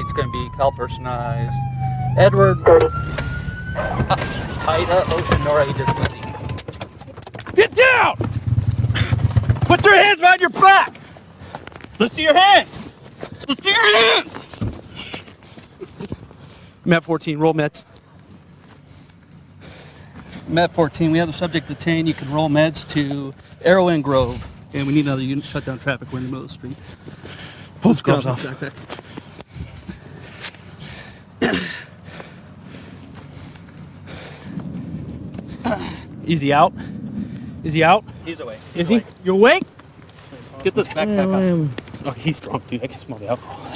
It's going to be call personalized. Edward. Uh, Ocean Nora, Get down! Put your hands behind your back! Let's see your hands! Let's see your hands! Met 14, roll meds. Met 14, we have the subject detained. You can roll meds to Arrow and Grove. And we need another unit to shut down traffic. We're in the middle of the street. Pull his gloves off. backpack. Is he out? Is he out? He's away. Is he? You awake? Get this backpack off. Um, oh, he's drunk, dude. I can smell the alcohol.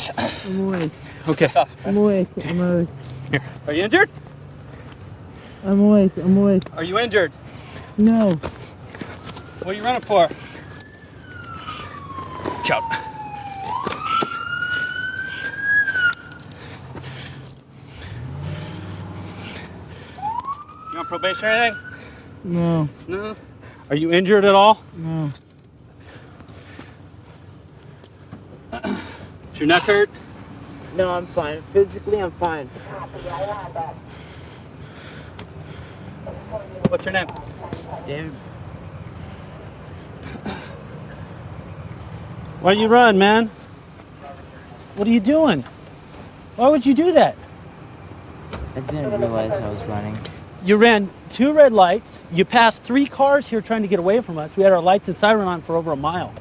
I'm awake. Okay. I'm awake. I'm awake. Here. Are you injured? I'm awake. I'm awake. Are you injured? No. What are you running for? Chout. You on probation or anything? No. No. Are you injured at all? No. Is your neck hurt? No, I'm fine. Physically, I'm fine. What's your name? David. Why you run, man? What are you doing? Why would you do that? I didn't realize I was running. You ran two red lights. You passed three cars here trying to get away from us. We had our lights and siren on for over a mile.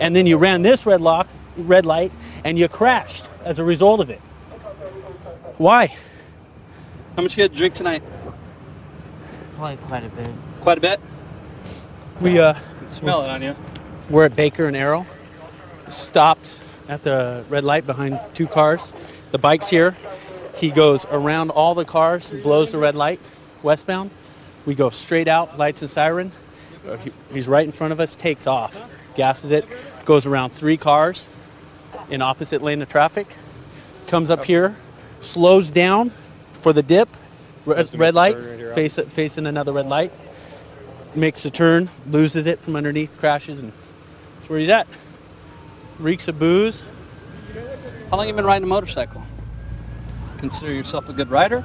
And then you ran this red lock, red light, and you crashed as a result of it. Why? How much you had to drink tonight? Probably quite a bit. Quite a bit. We uh Smell it on you. we're at Baker and Arrow. Stopped at the red light behind two cars. The bike's here. He goes around all the cars, blows the red light westbound. We go straight out, lights and siren. Uh, he- He's right in front of us, takes off, gasses it, goes around three cars in opposite lane of traffic, comes up here, slows down for the dip, red, red light, face, facing another red light, makes a turn, loses it from underneath, crashes, and that's where he's at. Reeks of booze. How long you been riding a motorcycle? Consider yourself a good rider?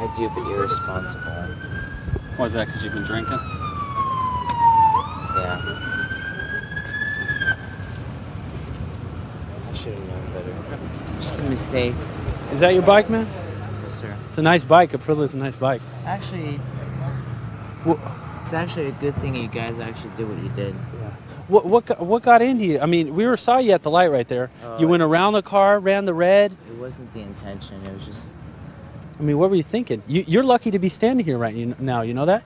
I do, but irresponsible. Why is that? Because you've been drinking? Yeah. I should have known better. Just a mistake. Is that your bike, man? Yes, sir. It's a nice bike. Aprilia's a nice bike. Actually, What, it's actually a good thing you guys actually did what you did. what, what, got, what got into you? I mean, we were saw you at the light right there. you Uh, went around the car, ran the red. It wasn't the intention. It was just I mean, what were you thinking? You, you're lucky to be standing here right now. You know that?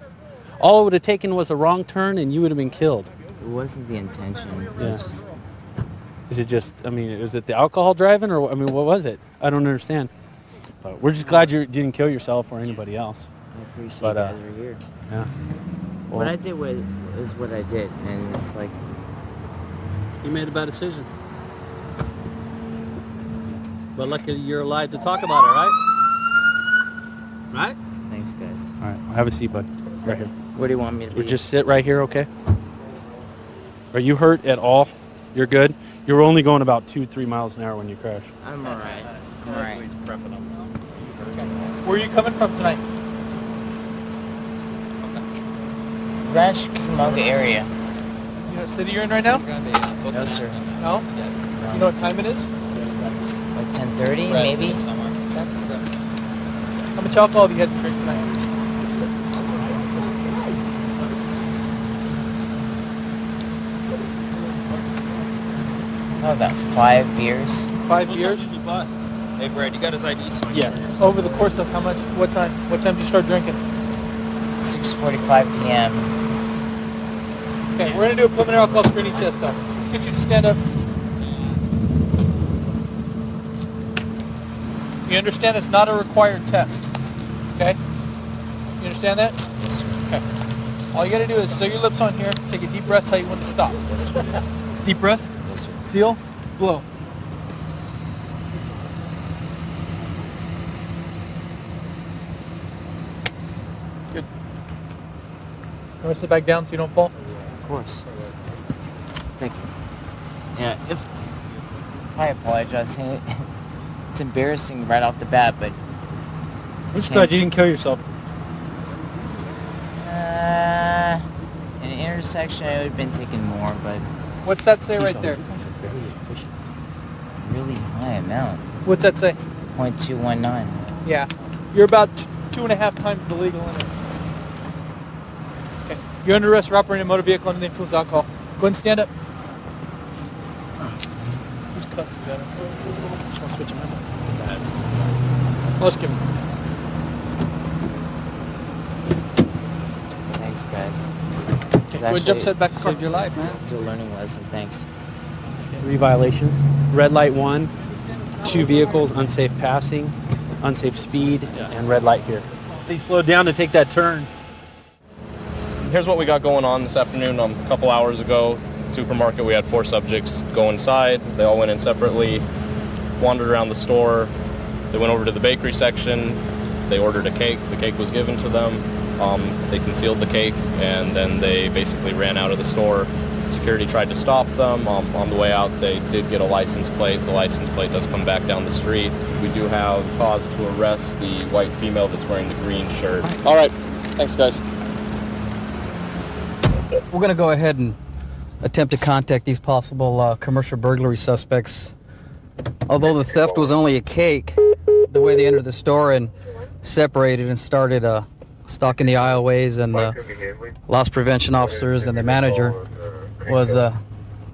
All it would have taken was a wrong turn, and you would have been killed. it wasn't the intention. It Yeah. was just Is it just? I mean, was it the alcohol driving, or I mean, what was it? I don't understand. But we're just glad you didn't kill yourself or anybody else. I appreciate But, you uh, guys are here. Yeah. what I did was, is what I did, and it's like You made a bad decision. But lucky you're alive to talk about it, right? Right? thanks, guys. All right, I have a seat, bud. Right here. Where do you want me to We be? just sit right here, okay? Are you hurt at all? You're good. You were only going about two, three miles an hour when you crashed. I'm alright. I'm alright. Where are you coming from tonight? Rancho Cucamonga area. You know what city you're in right now? No, sir. No? You know what time it is? Like 10:30, maybe much alcohol have you had to drink tonight? Oh, about five beers. Five beers? Hey, Brad, you got his ID Yeah. Over the course of how much, what time, what time did you start drinking? 6.45 p.m. Okay, we're going to do a preliminary alcohol screening test, though. Let's get you to stand up. You understand it's not a required test. Understand that? Yes, sir. Okay. All you gotta do is seal your lips on here, take a deep breath, tell you when to stop. Yes, sir. Deep breath. Yes, sir. Seal. Blow. Good. You want to sit back down so you don't fall? Of course. Thank you. Yeah, if, if I apologize, <laughs> it's embarrassing right off the bat, but I'm just glad you didn't kill yourself. uh, in an intersection, I would have been taking more, but What's that say right there? you guys are very efficient. really high amount. What's that say? 0.219. Yeah. You're about two and a half times the legal limit. Okay. You're under arrest for operating a motor vehicle under the influence of alcohol. Go ahead and stand up. Who's cussing together? Just want to switch them out. Let's give him. Thanks, guys. Okay, go ahead, jump set back to the car. Saved your life, man. It's a learning lesson. Thanks. Three violations. Red light one, two vehicles, unsafe passing, unsafe speed, and red light here. They slowed down to take that turn. Here's what we got going on this afternoon. Um, a couple hours ago, supermarket, we had four subjects go inside. They all went in separately, wandered around the store. They went over to the bakery section. They ordered a cake. The cake was given to them. Um, they concealed the cake, and then they basically ran out of the store. Security tried to stop them. Um, on the way out, they did get a license plate. The license plate does come back down the street. We do have cause to arrest the white female that's wearing the green shirt. All right. Thanks, guys. We're going to go ahead and attempt to contact these possible uh, commercial burglary suspects. Although the theft was only a cake, the way they entered the store and separated and started uh, stalking the aisleways and the loss prevention officers and the manager was uh,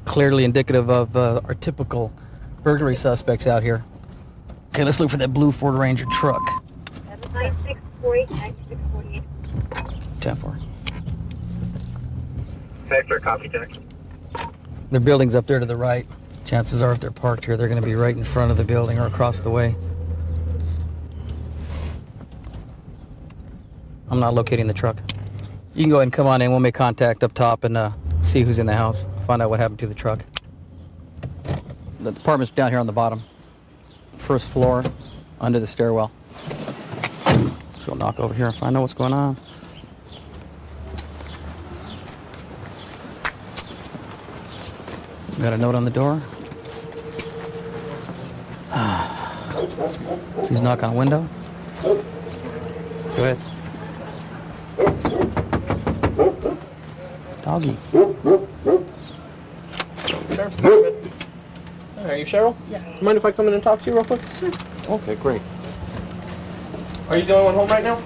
clearly indicative of uh, our typical burglary suspects out here. Okay, let's look for that blue Ford Ranger truck. 9648, 9648. 10 4. Sector, copy, Jackson. Their building's up there to the right. Chances are, if they're parked here, they're going to be right in front of the building or across the way. I'm not locating the truck. You can go ahead and come on in. We'll make contact up top and uh, see who's in the house. Find out what happened to the truck. The apartment's down here on the bottom, first floor, under the stairwell. So we'll knock over here and find out what's going on. Got a note on the door. <sighs> Please knock on a window. Go ahead. Doggy. Sheriff's Department. Hey, Are you Cheryl? Yeah. Mind if I come in and talk to you real quick? Sure. Okay, great. Are you the only one home right now?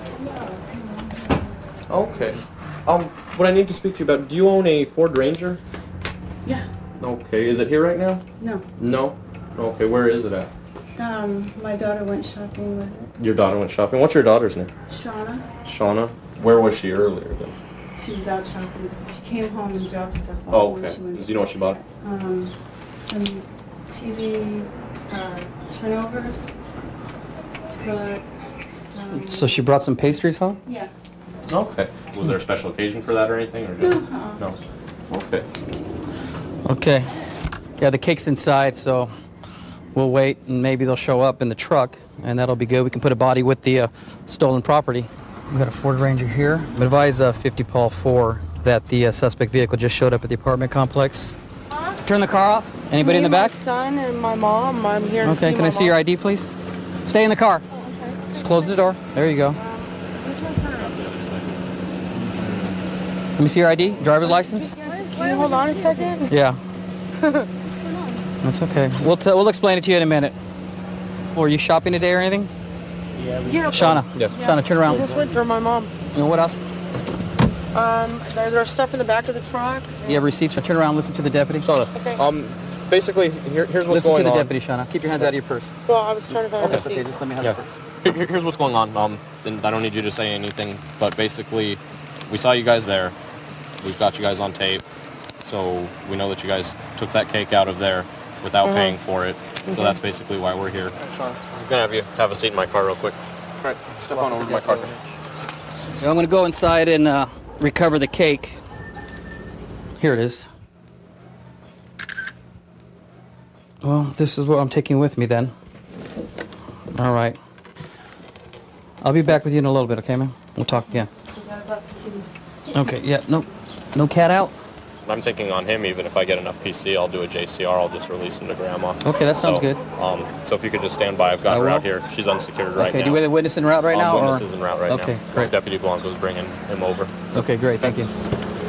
No. Okay. Um, what I need to speak to you about, do you own a Ford Ranger? Yeah. Okay, is it here right now? No. No? Okay, where is it at? Um, my daughter went shopping with it. Your daughter went shopping. What's your daughter's name? Shauna. Shauna. Where was she earlier then? She was out shopping. She came home and dropped stuff off Oh, when okay. she went. Do you know what she bought? Um, some TV uh, turnovers. She bought some. So she brought some pastries home? Yeah. Okay. Was there a special occasion for that or anything, or just No. no? Okay. Okay. Yeah, the cake's inside, so we'll wait and maybe they'll show up in the truck, and that'll be good. We can put a body with the uh, stolen property. We got a Ford Ranger here. I'm advise uh, 50 Paul 4 that the uh, suspect vehicle just showed up at the apartment complex. Turn the car off. Anybody in the back? My son and my mom. I'm here. to Okay, see can my I see your. ID, please? Stay in the car. Okay. Just close the door. There you go. Let me see your ID, driver's license. Can you hold on a second? Yeah, <laughs> that's okay. We'll t- we'll explain it to you in a minute. Were you shopping today or anything? Yeah. Shauna. Yeah. Shauna, turn around. I just went for my mom. You know what else? Um, there, there's stuff in the back of the truck. You have receipts. So turn around. Listen to the deputy. Shauna. Okay. Um, basically, here, here's what's Listen going on. Listen to the on. deputy, Shauna. Keep your hands out of your purse. Well, I was trying to find Okay. a receipt. Okay, just let me have Yeah. the purse. Here- here- here's what's going on. Um, and I don't need you to say anything, but basically, we saw you guys there. We've got you guys on tape, so we know that you guys took that cake out of there without Mhm. paying for it. So Mhm. that's basically why we're here. Sean, I'm gonna have you have a seat in my car real quick. All right, step on over to my car. I'm going to go inside and uh, recover the cake. Here it is. Well, this is what I'm taking with me then. All right. I'll be back with you in a little bit, okay, man? We'll talk again. Okay, yeah, no, no cat out. I'm thinking on him, even if I get enough PC, I'll do a JCR. I'll just release him to grandma. Okay, that sounds So, good. Um, so if you could just stand by, I've got I her will. out here. She's unsecured right now. okay, do we have a witness in route right Um, now? Witness or? is en route right okay, now. great. Deputy Blanco's bringing him over. Okay, great, thank you.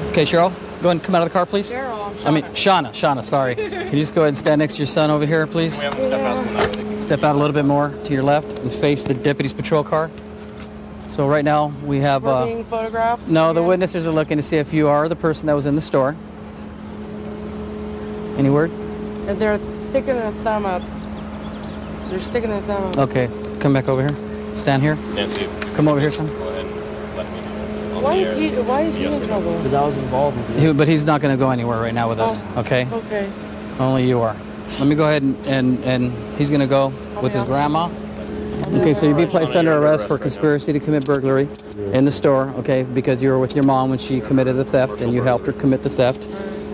Okay, Cheryl, go ahead and come out of the car, please. Cheryl, I'm I mean, Shauna, Shauna, sorry. <laughs> Can you just go ahead and stand next to your son over here, please? We haven't stepped out so now Step out a little bit more to your left and face the deputy's patrol car. So right now we have. We're Uh, being photographed. no, the witnesses are looking to see if you are the person that was in the store. Any word? And they're sticking their thumb up. They're sticking their thumb up. Okay, come back over here. Stand here. Nancy, if Come over here, son. Go ahead and let me know. on Why is he? Why is he Yes in trouble? Because I was involved with He, but he's not going to go anywhere right now with us. Oh, Okay. Okay. Only you are. Let me go ahead and and, and he's going to go with his grandma. Okay, so you'd be placed under arrest for conspiracy to commit burglary in the store, okay, because you were with your mom when she committed the theft and you helped her commit the theft.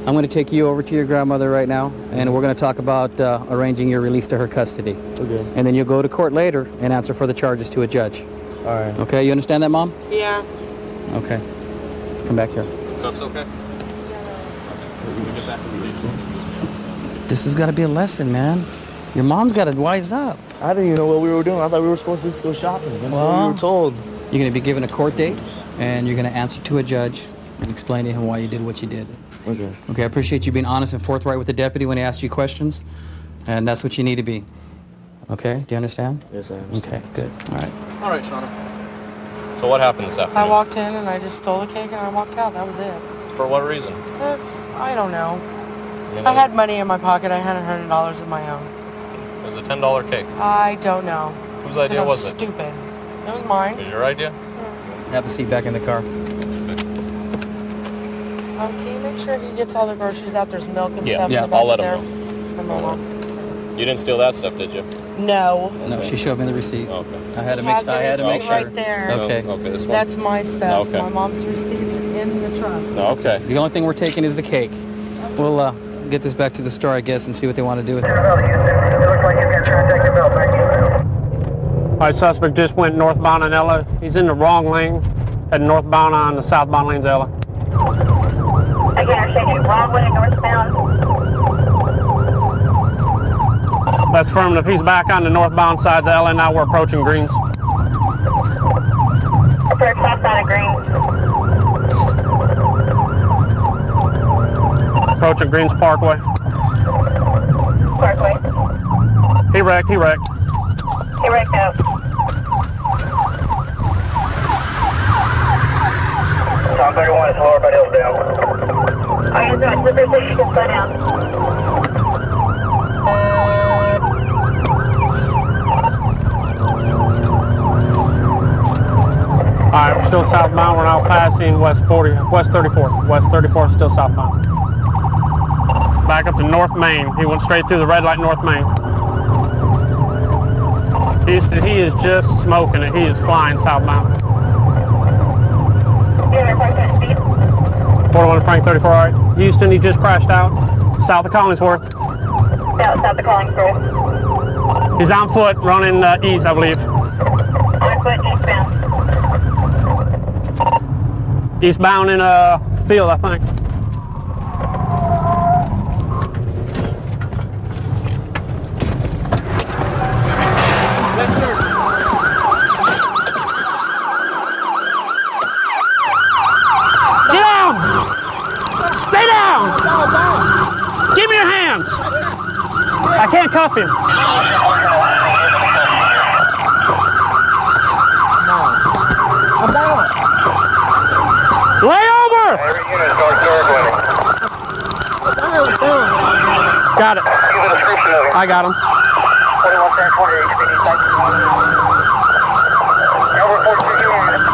I'm going to take you over to your grandmother right now, and we're going to talk about uh, arranging your release to her custody. Okay. And then you'll go to court later and answer for the charges to a judge. All right. Okay, you understand that, Mom? Yeah. Okay. Let's come back here. Cuffs okay? We get back to the station. This has got to be a lesson, man. Your mom's got to wise up. I didn't even know what we were doing. I thought we were supposed to just go shopping. That's what we Well, were told. You're going to be given a court date, and you're going to answer to a judge and explain to him why you did what you did. Okay. Okay, I appreciate you being honest and forthright with the deputy when he asked you questions, and that's what you need to be. Okay, do you understand? Yes, I understand. Okay, good. All right. All right, Shauna. So what happened this afternoon? I walked in and I just stole the cake and I walked out. That was it. For what reason? Eh, I don't know. You I had money in my pocket. I had a hundred dollars of my own. It was a ten dollar cake. I don't know. Whose idea I'm was it? Stupid. It was mine. Was your idea? Yeah. Have a seat back in the car. Um, can you make sure he gets all the groceries out? There's milk and Yeah, stuff yeah, in the back I'll let there him for my. You didn't steal that stuff, did you? No. No, she showed me the receipt. Okay. I had to He make. has a I had to make sure. right there. Okay. Okay, this one. That's my stuff. Okay. My mom's receipts in the trunk. Okay. The only thing we're taking is the cake. We'll uh, get this back to the store, I guess, and see what they want to do with it. All right, suspect just went northbound on Ella. He's in the wrong lane, heading northbound on uh, the southbound lanes Ella. Again, I'm taking wrong way northbound. That's affirmative. He's back on the northbound sides of Ella. Now we're approaching Greens. Approach southbound of Green. Approaching Greens. Parkway. He wrecked. He wrecked. Hey, right up. Tom 31 is lower by Hillsdale. I guess not. Slippery Station can slow down. All right, we're still southbound. We're now passing West 40, West 34th. West 34th still southbound. Back up to North Main. He went straight through the red light North Main. He's, he is just smoking it. He is flying southbound. Yeah, report that speed. 41 Frank 34, all right. Houston, he just crashed out. South of Collingsworth. South, south of Collingsworth. He's on foot, running uh, east, I believe. On foot eastbound. Eastbound in a field, I think. Get down! Stay down! Give me your hands! I. I'm down. Lay over! Got it. I got him. 41 28 HPD site. Over 42 units.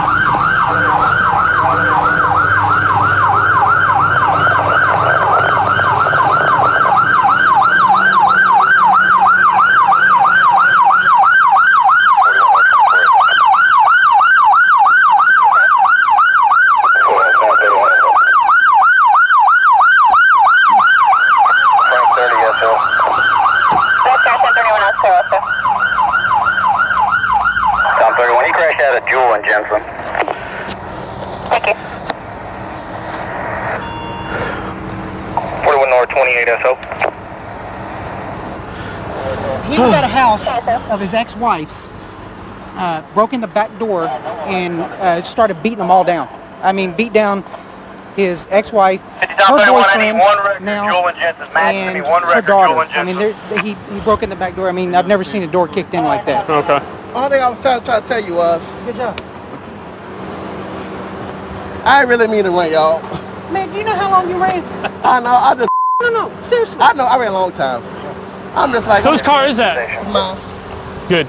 Frank 30, yes, sir. That's Car 1031 out Sarah, sir. Tom 31, he crashed out of Jewel in Jensen. Thank you. 41 North 28 SO. He was at a house of his ex-wife's, uh, broke in the back door, and uh, started beating them all down. I mean, beat down his ex-wife, her boyfriend now, and her daughter. I mean, they're- he, he broke in the back door. I mean, I've never seen a door kicked in like that. Okay. All thing I was trying, trying to tell you was, Good job. I ain't really mean to run y'all. Man, do you know how long you ran? <laughs> I know, I just. No, no, seriously. I know, I ran a long time. I'm just like. Whose car is that? Miles. Good.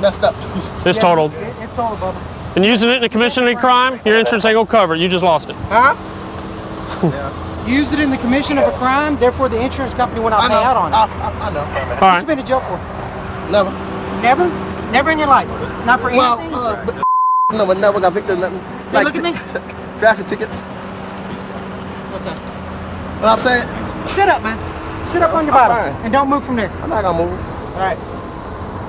Messed up. <laughs> It's totaled. It's totaled, Bubba. And using it in the commission of a crime, your insurance ain't gonna cover it. You just lost it. Huh? <laughs> Yeah used it in the commission of a crime, therefore the insurance company will not pay out on it. I, I, I know. What you been in jail for? Never. Never? Never in your life? Not for Well, anything? uh, but, no, but never got picked up nothing. Hey, look at me. <laughs> traffic tickets. Okay. What I'm saying? Sit up, man. Sit up on your I'm bottom fine. and don't move from there. I'm not gonna move. All right.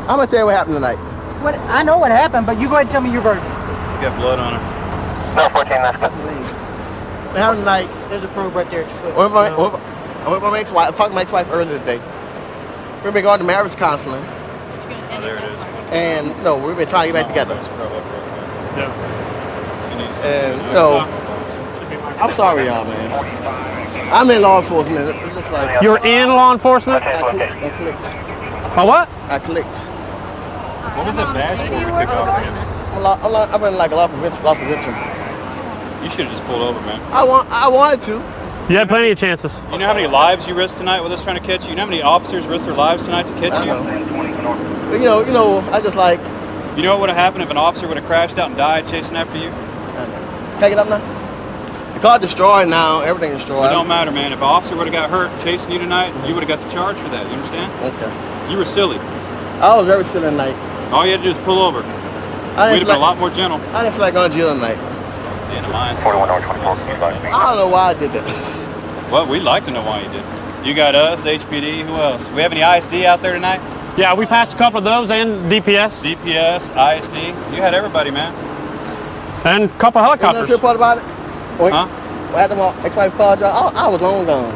I'm gonna tell you what happened tonight. What? I know what happened, but you go ahead and tell me your verdict. You got blood on her. No, 14, that's good. What happened tonight? There's a probe right there at your foot. With my, with, with my ex-wife, I was talking to my ex-wife earlier today. We've been going to marriage counseling, Oh, there it is. and no, we've been trying to get back together. And you know, I'm sorry, y'all, man. I'm in law enforcement. It's just like You're in law enforcement? I clicked. I clicked. A what? I clicked. What was that badge for you took off again? I'm, lo- I'm, lo- I've been like a lot of law prevention. Law prevention. You should have just pulled over, man. I want. I wanted to. You had plenty of chances. You know how many lives you risked tonight with us trying to catch you? You know how many officers risked their lives tonight to catch I you? know. You know, you know, I just like. You know what would have happened if an officer would have crashed out and died chasing after you? Can I get up now? The car destroyed now. Everything destroyed. It don't matter, man. If an officer would have got hurt chasing you tonight, you would have got the charge for that. You understand? Okay. You were silly. I was very silly tonight. All you had to do is pull over. I We'd didn't, have feel been a lot more gentle. I didn't feel like going to jail tonight. Damn lies. 41 hour 24 I don't know why I did that. Well, we'd like to know why you did. You got us, HPD. Who else? We have any ISD out there tonight? Yeah, we passed a couple of those and DPS DPS, ISD. You had everybody, man. and a couple of You know the helicopters. part about it? When, Huh? After my ex-wife called y'all, I, I was long gone.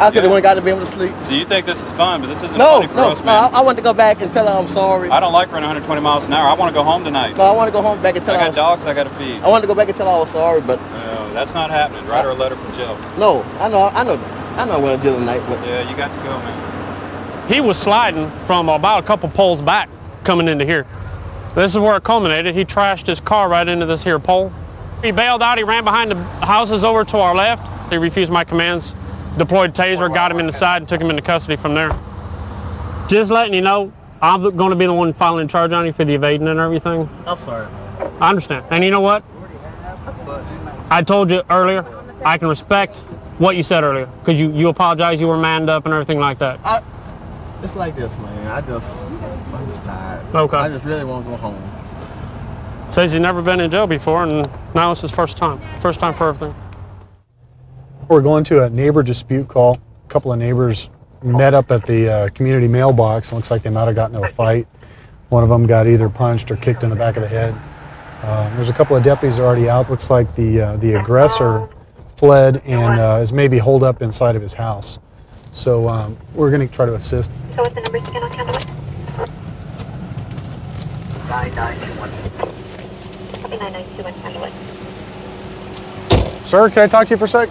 I could have Yeah. went got to be able to sleep. So you think this is fun, but this isn't No, funny for no, us, no. man. I, I want to go back and tell her I'm sorry. I don't like running 120 miles an hour. I want to go home tonight. No, I want to go home back and I tell her I got was, dogs I got to feed. I wanted to go back and tell her I was sorry, but No, that's not happening. Write her a letter from jail. no, I know, I know, I know I'm going to jail tonight, but Yeah, you got to go, man. He was sliding from about a couple poles back coming into here. This is where it culminated. He trashed his car right into this here pole. He bailed out. He ran behind the houses over to our left. He refused my commands. Deployed taser, got him in the side, and took him into custody from there. Just letting you know, I'm going to be the one filing charge on you for the evading and everything. I'm sorry. I understand. And you know what? I told you earlier, I can respect what you said earlier because you, you apologized, you were manned up and everything like that. I, it's like this, man. I just, I'm just tired. Okay. I just really want to go home. Says he's never been in jail before, and now it's his first time. First time for everything. We're going to a neighbor dispute call. A couple of neighbors met up at the uh, community mailbox. It Looks like they might have gotten into a fight. One of them got either punched or kicked in the back of the head. Uh, there's a couple of deputies already out. Looks like the uh, the aggressor fled and uh, is maybe holed up inside of his house. So um, we're going to try to assist. So what's the numbers again on Candlewood? 9921. Copy 9921 Candlewood. Sir, can I talk to you for a sec?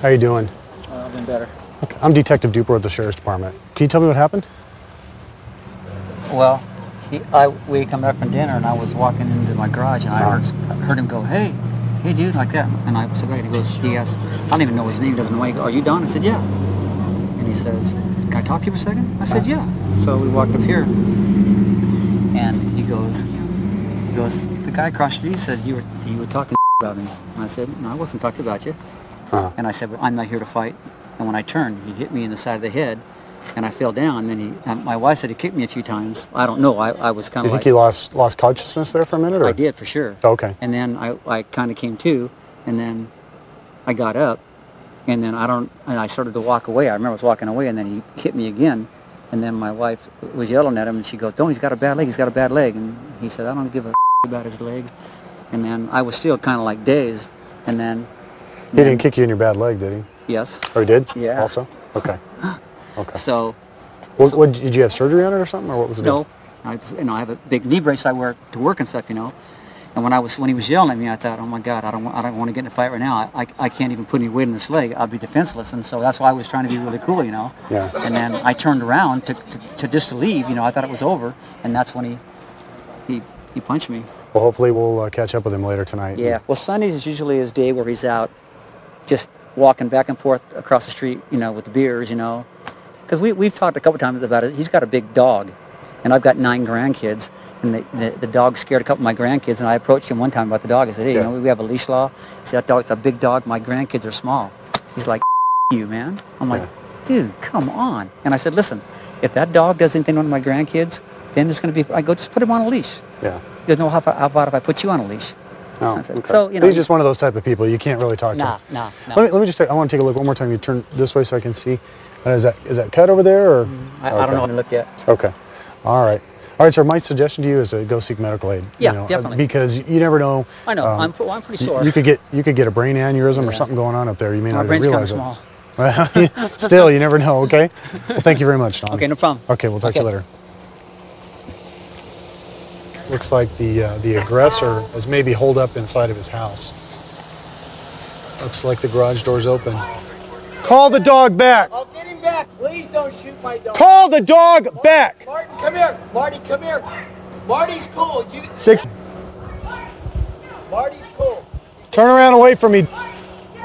How are you doing? Uh, I've been better. Okay. I'm Detective Duper with the Sheriff's Department. Can you tell me what happened? Well, he, I, we come back from dinner and I was walking into my garage and I heard, heard him go, hey, hey dude, like that. And I said, wait, he goes, he asked, I don't even know his name, doesn't know. He go, Are you Don? I said, yeah. And he says, "Can I talk to you for a second? I said, "Yeah." So we walked up here, and he goes, he goes, the guy across the street said you were you were talking about me. And I said, "No, I wasn't talking about you." Uh-huh. And I said, well, "I'm not here to fight." And when I turned, he hit me in the side of the head, and I fell down. And then he, and my wife said he kicked me a few times. I don't know. I, I was kind You of think like, you lost lost consciousness there for a minute? Or? I did for sure. Okay. And then I, I kind of came to, and then I got up, and then I don't, and I started to walk away. I remember I was walking away, and then he hit me again, and then my wife was yelling at him, and she goes, "Don't, he's got a bad leg. He's got a bad leg." And he said, "I don't give a about his leg." And then I was still kind of like dazed, and then He didn't kick you in your bad leg, did he? yes. Or he did? Yeah. Also? Okay. <laughs> Okay. So What, what, did you have surgery on it or something, or what was it? No. I just, you know I have a big knee brace I wear to work and stuff, you know. And when I was when he was yelling at me, I thought, oh my God, I don't want, I don't want to get in a fight right now. I, I, I can't even put any weight in this leg. I'll be defenseless. And so that's why I was trying to be really cool, you know. Yeah. And then I turned around to, to, to just to leave, you know. I thought it was over, and that's when he he he punched me. Well, hopefully we'll uh, catch up with him later tonight. Yeah. Well, Sundays is usually his day where he's out, just walking back and forth across the street, you know, with the beers, you know. Because we we've talked a couple times about it. He's got a big dog, and I've got nine grandkids, and the, the, the dog scared a couple of my grandkids. And I approached him one time about the dog. I said, Hey, you know, we have a leash law. I said, That dog's a big dog. My grandkids are small. He's like, You man. I'm like, Dude, come on. And I said, Listen, if that dog does anything to one of my grandkids, then there's going to be. I go, just put him on a leash. Yeah. He goes, No, how, far- how about if I put you on a leash? Oh, okay. So you know, he's just one of those type of people you can't really talk to. Nah, him. nah, nah. Let me let me just take, I want to take a look one more time. You turn this way so I can see. Uh, is that is that cut over there or? I, I don't know how to look yet. Okay. All right. All right, sir. My suggestion to you is to go seek medical aid. Yeah, you know, uh, definitely. Because you never know. I know. um, I'm, pre- I'm pretty sore. You could get you could get a brain aneurysm or something going on up there. You may My not even brain's realize small. it. <laughs> Well, <laughs> Still, you never know. Okay. Well, thank you very much, Don. Okay, no problem. Okay, we'll talk to you later. Looks like the uh, the aggressor is maybe holed up inside of his house. Looks like the garage door's open. Call the dog back. I'll get him back. Please don't shoot my dog. Call the dog back. Martin, come here. Marty, come here. Marty's cool. You. Six. Marty's cool. Turn around away from me.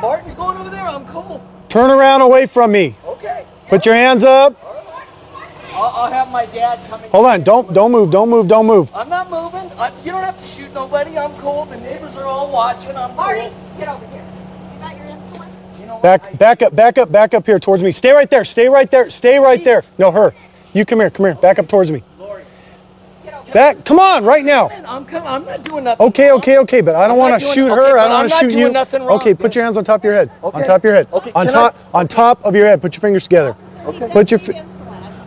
Martin's going over there. I'm cool. Turn around away from me. Okay. Put your hands up. I'll, I'll have my dad come in. Hold on. Don't don't move. Don't move. Don't move. I'm not moving. i you don't have to shoot nobody. I'm cool. The neighbors are all watching. I'm Marty, get over here. You got your insulin? Back back up. Back up. Back up here towards me. Stay right there. Stay right there. Stay right there. No, her. You come here. Come here. Back up towards me. Lori. Back. Come on, right now. I'm coming. I'm not doing nothing. Okay, okay, okay, but I don't want to doing- shoot okay, her. I don't want to shoot you. nothing wrong, okay, put your hands on top of your head. Okay. On top of your head. Okay, On can top on top of your head. Put your fingers together. Okay. Put your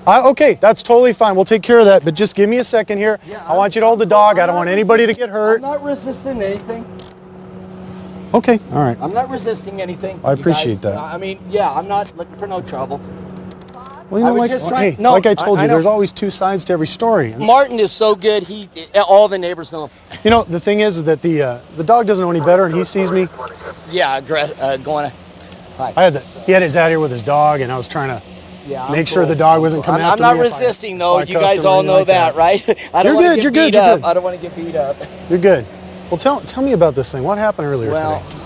okay, that's totally fine. We'll take care of that. But just give me a second here. I want you to hold the dog. I don't want anybody to get hurt. I'm not resisting anything. Okay, all right. I'm not resisting anything. I appreciate guys. that. I mean, yeah, I'm not looking for no trouble. Well, you know, like, just trying- hey, no, like I told I- you, I there's always two sides to every story. Martin is so good. He, all the neighbors know him. You know, the thing is, is that the uh, the dog doesn't know any better, and he sees me. Yeah, uh, going to. Hi. I had the, he had his out here with his dog, and I was trying to Yeah, I'm make sure cool. the dog wasn't I'm, coming I'm not me. if I- resisting though. You guys all know like that, right? <laughs> I don't You're good, you're good, you're up. good. I don't want to get beat up. <laughs> You're good. Well, tell tell me about this thing. What happened earlier Well, today?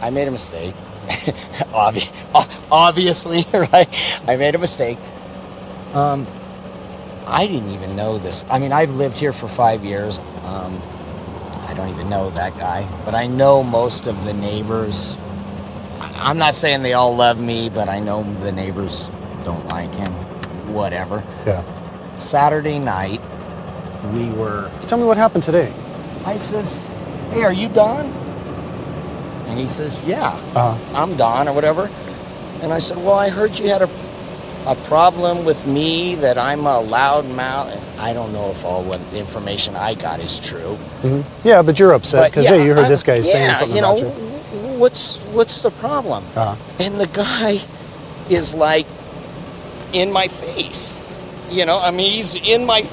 I made a mistake. <laughs> Obvi- obviously, right? I made a mistake. Um, I didn't even know this. I mean, I've lived here for five years. Um, I don't even know that guy, but I know most of the neighbors. I'm not saying they all love me, but I know the neighbors don't like him. Whatever. Yeah. Saturday night, we were. Tell me what happened today. I says, "Hey, are you Don?" And he says, "Yeah, Uh, I'm Don or whatever." And I said, "Well, I heard you had a a problem with me that I'm a loud mouth." I don't know if all what the information I got is true. Mm-hmm. Yeah, but you're upset because yeah, hey, you heard I- this guy yeah, saying something you know, about you. What's what's the problem? Uh, And the guy is like in my face. You know, I mean, he's in my.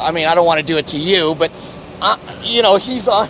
I mean, I don't want to do it to you, but, uh, you know, he's on.